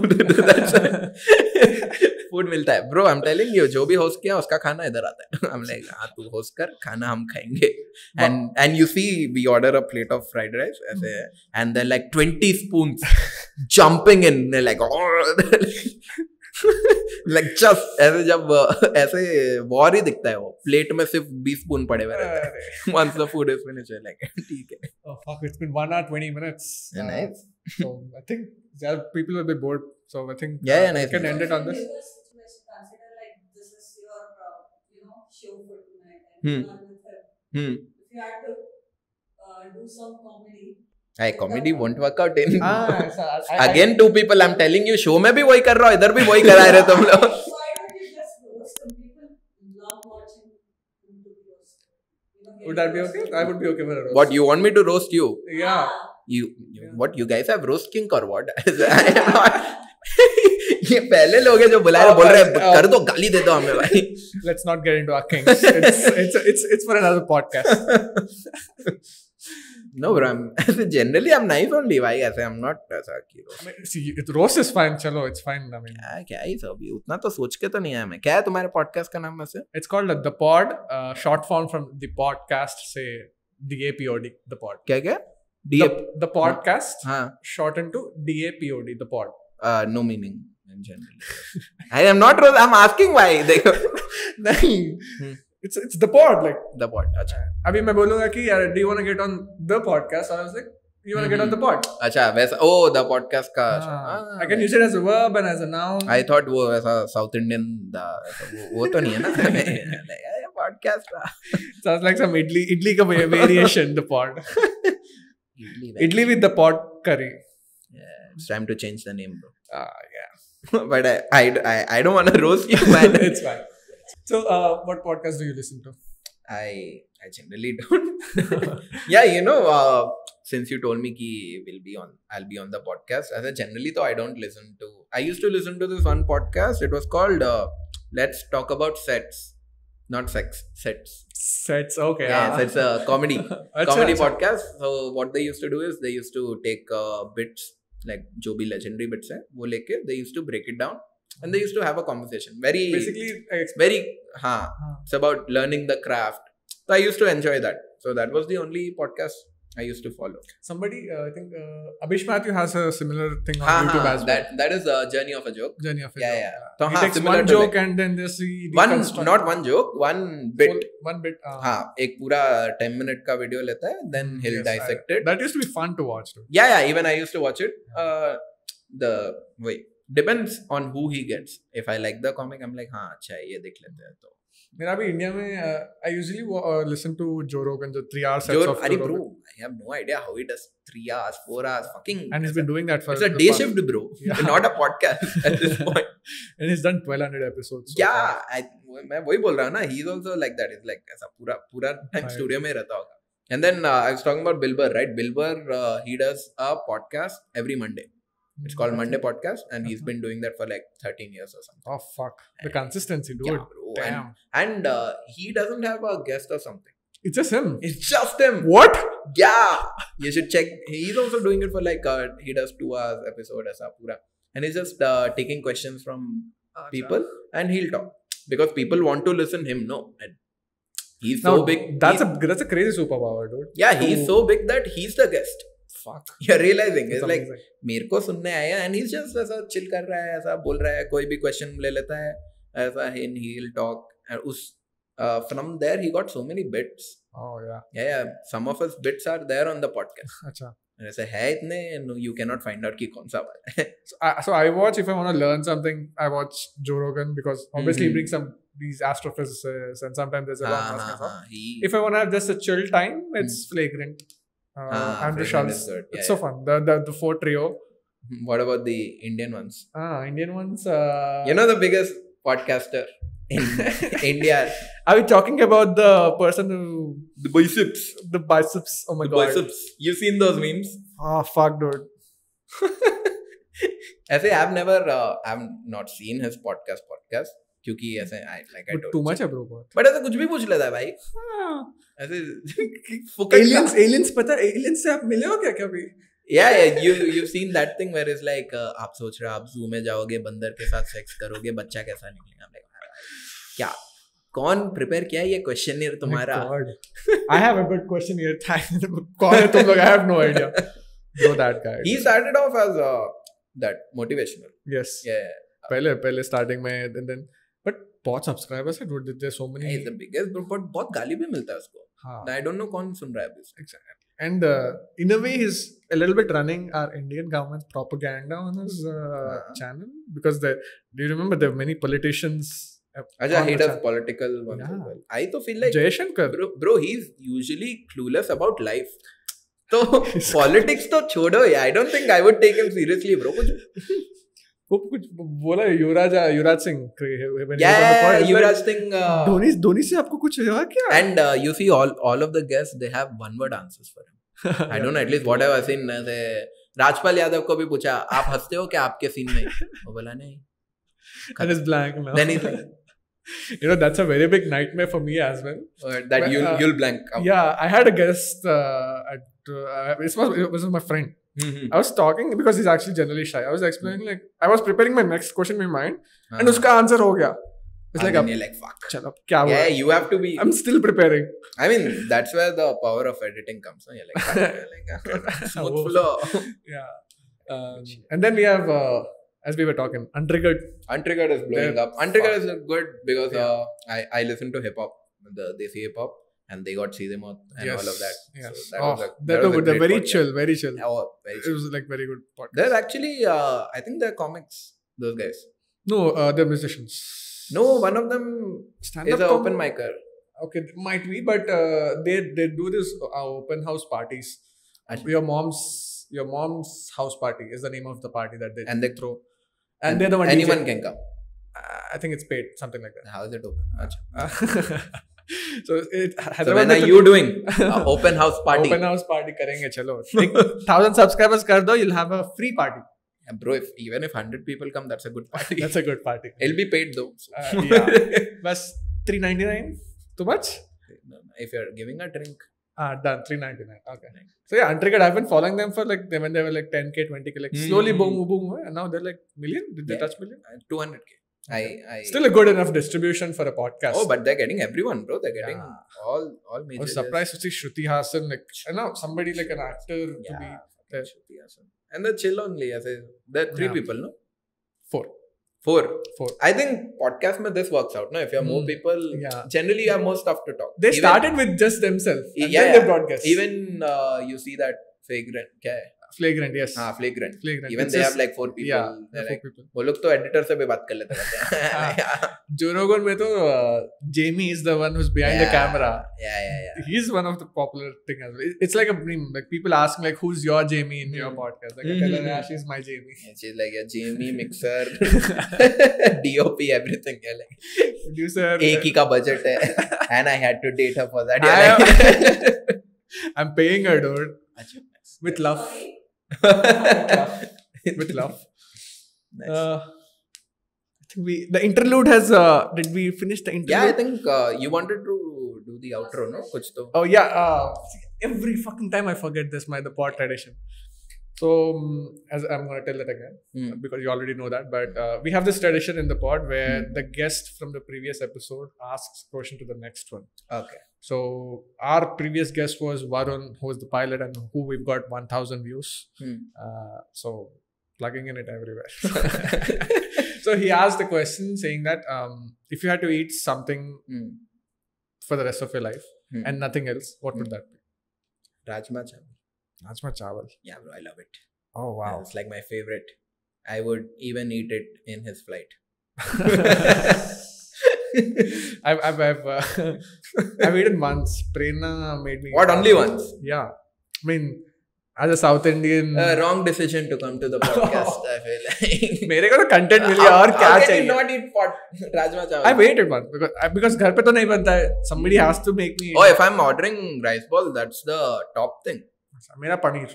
Food [LAUGHS] मिलता है। Bro I am telling you जो भी host किया उसका खाना इधर आता है। [LAUGHS] हम लाइक हाँ तू होस्ट कर खाना हम खाएँगे। And and you see we order a plate of fried rice ऐसे and then like 20 spoons jumping in like like just ऐसे जब ऐसे वॉर ही दिखता है वो। प्लेट में सिर्फ़ 20 स्पून पड़े हुए रहते हैं। the food is finished you're like ठीक है। Oh fuck, it's been one hour twenty minutes. Yeah, Uh, nice. so I think there are people will be bored. So I think Yeah, uh, yeah, nice, we can nice. end it on this. Consider like this is your, uh, you know, show for tonight. Hmm. And you are with her. hmm If you had to uh, do some comedy, Hey, comedy won't work out in Ah, [LAUGHS] so I, I, again to people I am telling you show में भी वही कर रहा हूँ इधर भी वही करा रहे तुम लोग why don't you just roast some people love watching him to be roasted? You know, would that be okay? I would be okay for a roast. what you want me to roast you Yeah. You what you guys have roast king और what ये पहले लोग हैं जो बुला रहे बोल रहे हैं कर दो गाली दे दो हमें भाई. Let's not get into our kings it's it's it's for another podcast no bro I am generally I am knife on Levi I am not ऐसा कि see it's roast is fine चलो इट्स फाइन आई मीन क्या क्या ही सब उतना तो सोच के तो नहीं आया मैं। क्या है तुम्हारे पॉडकास्ट का नाम वैसे? It's called the pod short form from the podcast से द एपीओडी द पॉड क्या क्या? डी The, the podcast हाँ shortened to DAPOD, the pod. uh, no meaning in general. I am not. ro- I'm asking why. नहीं, Hmm. it's it's the pod. Like the pod. अच्छा अभी मैं बोलूँगा कि यार do you want to get on the podcast? and I was like, you want to get on the pod? अच्छा वैसा oh the podcast का Ah, ah, I can use it as a verb and as a noun. I thought वो ऐसा south Indian वो, वो तो नहीं है ना podcast Sounds like some idli idli ka variation. the pod. Idli with the pod curry. Yeah, It's time to change the name, bro. Ah, yeah. [LAUGHS] but I, I, I, I don't want to roast you, man. [LAUGHS] it's fine. So, uh, what podcast do you listen to? I I generally don't. [LAUGHS] yeah, you know, uh, since you told me ki will be on, I'll be on the podcast. As a generally, though, I don't listen to. I used to listen to this one podcast. It was called uh, "Let's Talk About Sets," not sex. Sets. Sets. Okay. Yeah, ah. so it's a comedy [LAUGHS] Acha, comedy acha. podcast. So what they used to do is they used to take uh, bits like जो भी legendary bits है वो लेके they used to break it down and they used to have a conversation. Very Basically, I exp- very हाँ हाँ. it's about learning the craft. So I used to enjoy that. So that was the only podcast I used to follow. Somebody, uh, I think uh, Abish Mathew has a similar thing on ha, YouTube as well. That, that is a journey of a joke. Journey of a yeah, joke. Yeah, yeah. So, he ha, takes one joke like, and then there's one not one joke, one bit. Whole, one bit. Uh, हाँ, एक पूरा 10 minute ka video लेता है, then mm, he'll yes, dissect I, it. That used to be fun to watch. Too. Yeah, yeah. Even I used to watch it. Uh, the way. depends on who he gets. If I like the comic, I'm like, ha, chai, ये देख लेते हैं तो मेरा भी India में I usually listen to जो रोगन जो 3 hours अरे I have no idea how he does 3 hours 4 hours fucking and he's been doing that for it's a day past. shift bro. [LAUGHS] Not a podcast [LAUGHS] at this point. And he's done 1200 episodes. So yeah I, मैं वही बोल रहा हूं ना he is also like that. It's like ऐसा पूरा पूरा time studio में रहता होगा. And then uh, I was talking about Bill Burr right? Bill Burr uh, he does a podcast every Monday. It's called Monday podcast and he's uh-huh. been doing that for like 13 years or something. Oh fuck. The consistency dude. Yeah, bro. And, damn and uh, he doesn't have a guest or something. it's just him It's just him. what Yeah, you should check. He's also doing it for like uh, he does two hours episode as pura, and he's just uh, taking questions from people and he'll talk because people want to listen him. No, and he's now so big. that's he- a that's a crazy superpower dude yeah. He's to- so big that he's the guest. fuck You're realizing it's It's like amazing. मेरे को सुनने आया and he just ऐसा chill कर रहा है ऐसा बोल रहा है कोई भी क्वेश्चन ले लेता है ऐसा इन ही विल टॉक एंड उस from there he got so many bits oh yeah yeah yeah some of his bits are there on the podcast acha ऐसे है इतने no, you cannot find out कि कौन सा वाला है so I, so I watch if I want to learn something I watch Joe Rogan because obviously he Mhm. brings some these astrophysicists and sometimes there's a lot हाँ, of हाँ, stuff हाँ, he if I want to have just a chill time it's flagrant uh, Ah, Andrew Flagrant Schultz is good. Yeah, it's so yeah. fun the, the the four trio what about the Indian ones ah Indian ones uh, you know the biggest podcaster in India are we talking about the person who the biceps the biceps oh my the god biceps you seen those memes oh fuck dude ऐसे I've never uh, I've not seen his podcast podcast क्योंकि ऐसे I like I But told too much है bro बहुत but ऐसे कुछ भी पूछ लेता है भाई ऐसे फुकट का- aliens aliens पता है aliens से आप मिले हो क्या कभी या you you seen that thing where is like आप सोच रहे हो आप जू में जाओगे बंदर के साथ सेक्स करोगे बच्चा कैसा निकलेगा? हम हाँ, लाइक क्या? कौन प्रिपेयर किया ये क्वेश्चन ईयर तुम्हारा? I have but question year था कौन है तुम लोग? I have no idea no that guy he started off as that motivational yes पहले पहले स्टार्टिंग में देन बट बहुत सब्सक्राइबर्स है dude there so many is the biggest but बहुत गाली भी मिलता है उसको। आई डोंट नो कौन सुन रहा है अभी And uh, in a way, he's a little bit running our Indian government's propaganda on his uh, uh-huh. channel because the, do you remember there are many politicians? Uh, Aja, head of political ones yeah. well. I to feel like Jaishankar. Bro, bro, he's usually clueless about life. [LAUGHS] So politics to chodo. Yeah, I don't think I would take him seriously, bro. [LAUGHS] वो कुछ बोला युवराज Yuvraj Singh Singh uh, Dhoni Dhoni से आपको कुछ हुआ क्या uh, you see all all of the guests they have one word answers for him I don't know at least what I've seen uh, Rajpal Yadav को भी पूछा आप हँसते हो क्या आपके सीन में वो बोला नहीं and it's blank now. then he's you know that's a very big nightmare for me as well. uh, that Well, you'll uh, you'll blank out. Yeah, I had a guest uh, at uh, this was it was my friend. Mhm. I was talking because he's actually generally shy. I was explaining like I was preparing my next question in my mind, and Uh-huh. उसका answer हो गया. It's And like then अब you're like fuck चल अब क्या हुआ? yeah you have to be I'm still preparing. I mean, that's where the power of editing comes. No? You're like, you're [LAUGHS] like smooth Oh. [LAUGHS] flow. Yeah. Um, and then we have uh, as we were talking, untriggered. Untriggered is blowing They're up. Untriggered is good because Yeah. uh, I I listen to hip hop, the Desi hip hop, and they got Seedhe Maut and all of that. Yes. So that oh, was a, they're, that was a good. they're great very chill, very chill. Oh, very It was like very good podcast. They're actually, uh, I think they're comics. Those guys. no, uh, they're musicians. No, one of them stand-up is an open micer. Okay, might be, but uh, they they do this uh, open house parties. Actu- Your mom's your mom's house party is the name of the party that they And they- throw. and they're the one anyone DJ. can come Uh, I think it's paid, something like that. how is it open Acha. [LAUGHS] [LAUGHS] so it so when are तो- you doing open house party Open house party करेंगे चलो thousand subscribers कर दो you'll have a free party Yeah, bro if even if 100 people come that's a good party that's a good party it'll be paid though so. uh, yeah बस 399 too much if you're giving a drink ah done 399 okay so yeah Untriggered I've been following them for like when they were like 10k 20k like slowly Hmm. boom boom boom and now they're like million did they Yeah. touch million uh, Okay. I, I still a good enough distribution for a podcast. Oh, but they're getting everyone, bro. They're getting yeah. all all major. Oh, I was surprised to see Shruti Haasan, like and know, somebody like an actor yeah, to be there. Shruti Haasan. And the chill only. I I, they're three yeah. people, no? Four. Four. Four. I think podcast mein this works out. No, if you have mm. more hmm. people, yeah. generally you have more stuff to talk. They Even, started with just themselves. yeah, they broadcast. Even uh, you see that fake Kya okay. Flagrant yes हाँ flagrant even they have like four people four वो लोग तो editor से भी बात कर लेते रहते हैं। [LAUGHS] जोरोगन में तो Jamie is the one who is behind the camera yeah yeah yeah he is one of the popular thing as it's like a meme like people ask like who is your Jamie in your podcast like I tell her is my Jamie she is like yeah Jamie mixer DOP everything है like producer एक ही का budget है and I had to date her for that I am paying her dude with love. with love. with love. Nice. Uh, I think we the interlude has uh, did we finish the interlude? Yeah, I think uh, you wanted to do the outro, no? Kuch to. Oh yeah. Uh, every fucking time I forget this, my the pod tradition. So um, as I'm gonna tell that again mm. because you already know that, but uh, we have this tradition in the pod where mm. the guest from the previous episode asks question to the next one. Okay. So our previous guest was Varun, who was the pilot and who we've got 1,000 views. Hmm. Uh, so plugging in it everywhere. [LAUGHS] so he asked the question saying that um, if you had to eat something Hmm. for the rest of your life Hmm. and nothing else, what would Hmm. that be? Rajma chawal Rajma chawal. yeah bro I love it Oh Yeah, it's like my favorite I would even eat it in his flight [LAUGHS] [LAUGHS] I've I've I've, uh, [LAUGHS] I've eaten once. Prerna made me. what only once Yeah, I mean, as a South Indian, uh, wrong decision to come to the podcast I feel [LAUGHS] like मेरे को तो content मिल गया How- और क्या how can you चाहिए? not eat pot rajma chawal I've ate it once because I- because घर पे तो नहीं बनता है. Somebody has to make me. oh if I'm ordering rice ball that's the top thing मेरा पनीर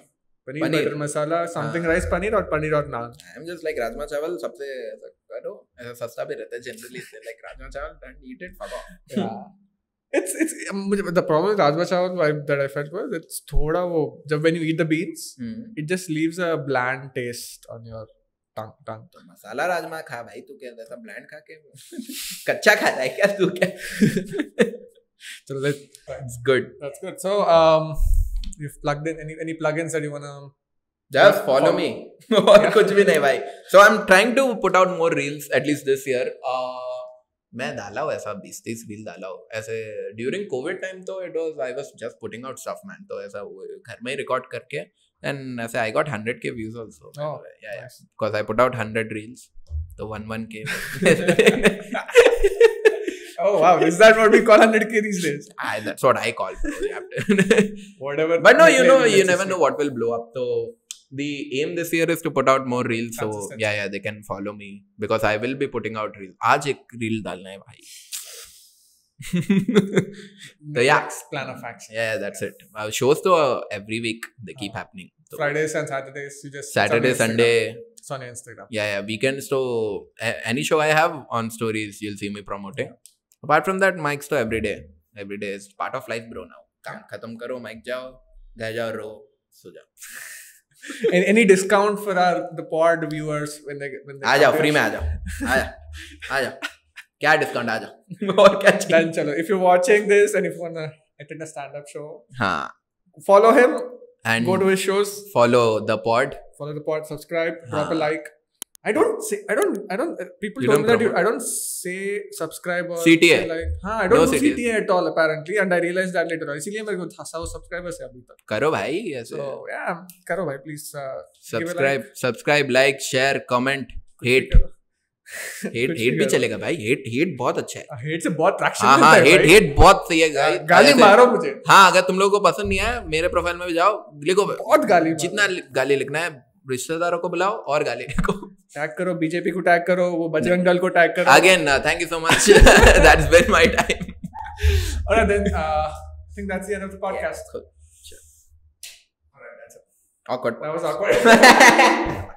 पनीर पनीर। बटर मसाला something हाँ। Rice paneer और पनीर और नान I'm just like rajma chawal सबसे ऐसा करो सस्ता भी रहता है generally like rajma chawal and eat it fuck off it's it's मुझे the problem with rajma chawal vibe that I felt was it's थोड़ा वो जब when you eat the beans it just leaves a bland taste on your tongue tongue तो मसाला राजमा खा भाई तू क्या ऐसा ब्लैंड खा के? [LAUGHS] कच्चा खा रहा है क्या तू क्या? [LAUGHS] चलो that's good that's good so um you've plugged in any any plugins that you want to just follow me और कुछ भी नहीं भाई. So I am trying to put out more reels at least this year मैं डाला हूँ ऐसा बीस तीस रील डाला हूँ. ऐसे ड्यूरिंग कोविड टाइम तो it was I was just putting out stuff man तो ऐसा घर में ही रिकॉर्ड करके एंड ऐसे I got hundred K views also because I put out hundred reels तो one one K Oh wow! Is that what we call 100k these days? [LAUGHS] I, that's what I call. [LAUGHS] Whatever. But no, you know, you never know what will blow up. So the aim this year is to put out more reels so Consistency. yeah yeah they can follow me because I will be putting out reels आज एक reel डालना है भाई [LAUGHS] so yeah Next plan of action yeah that's it uh, shows to uh, every week they keep happening so Fridays and Saturdays you just Saturday it's on your Sunday Instagram. it's on your Instagram yeah yeah weekends so a- any show I have on stories you'll see me promoting apart from that mics to every day every day is part of life bro now काम खत्म करो mic जाओ घर जाओ रो सो जाओ any, any discount for our the pod viewers when they when they आ जाओ free में आ जाओ आ जाओ आ जाओ क्या डिस्काउंट आ जाओ और क्या चाहिए then chalo if you're watching this and if you wanna attend a stand-up show हाँ follow him and go to his shows follow the pod follow the pod subscribe drop a हाँ. like I don't say I don't I don't uh, people You told don't me that you. I don't say subscribe or CTA. say like हाँ I don't No do CTA. CTA at all apparently and I realized that later on. इसीलिए मेरे को था सौ subscribers है अभी तक। करो भाई ऐसे। So yeah करो भाई please uh, subscribe subscribe like share comment hate hate कुछ हेट भी [LAUGHS] चलेगा भाई हेट हेट बहुत अच्छा है। हेट से बहुत ट्रैक्शन हाँ हाँ हेट हेट बहुत सही है guys. गाली मारो मुझे। हाँ अगर तुम लोगों को पसंद नहीं आया मेरे प्रोफ़ाइल में भी जाओ। लिखो। बहुत गाली जितना गाली लिखना है रिश्तेदारों को बुलाओ और गाली लिखो। टैग करो बीजेपी को टैग करो वो बजरंग दल को टैग करो। Again thank you so much that is been my time और then I think that's the end of the podcast awkward that was awkward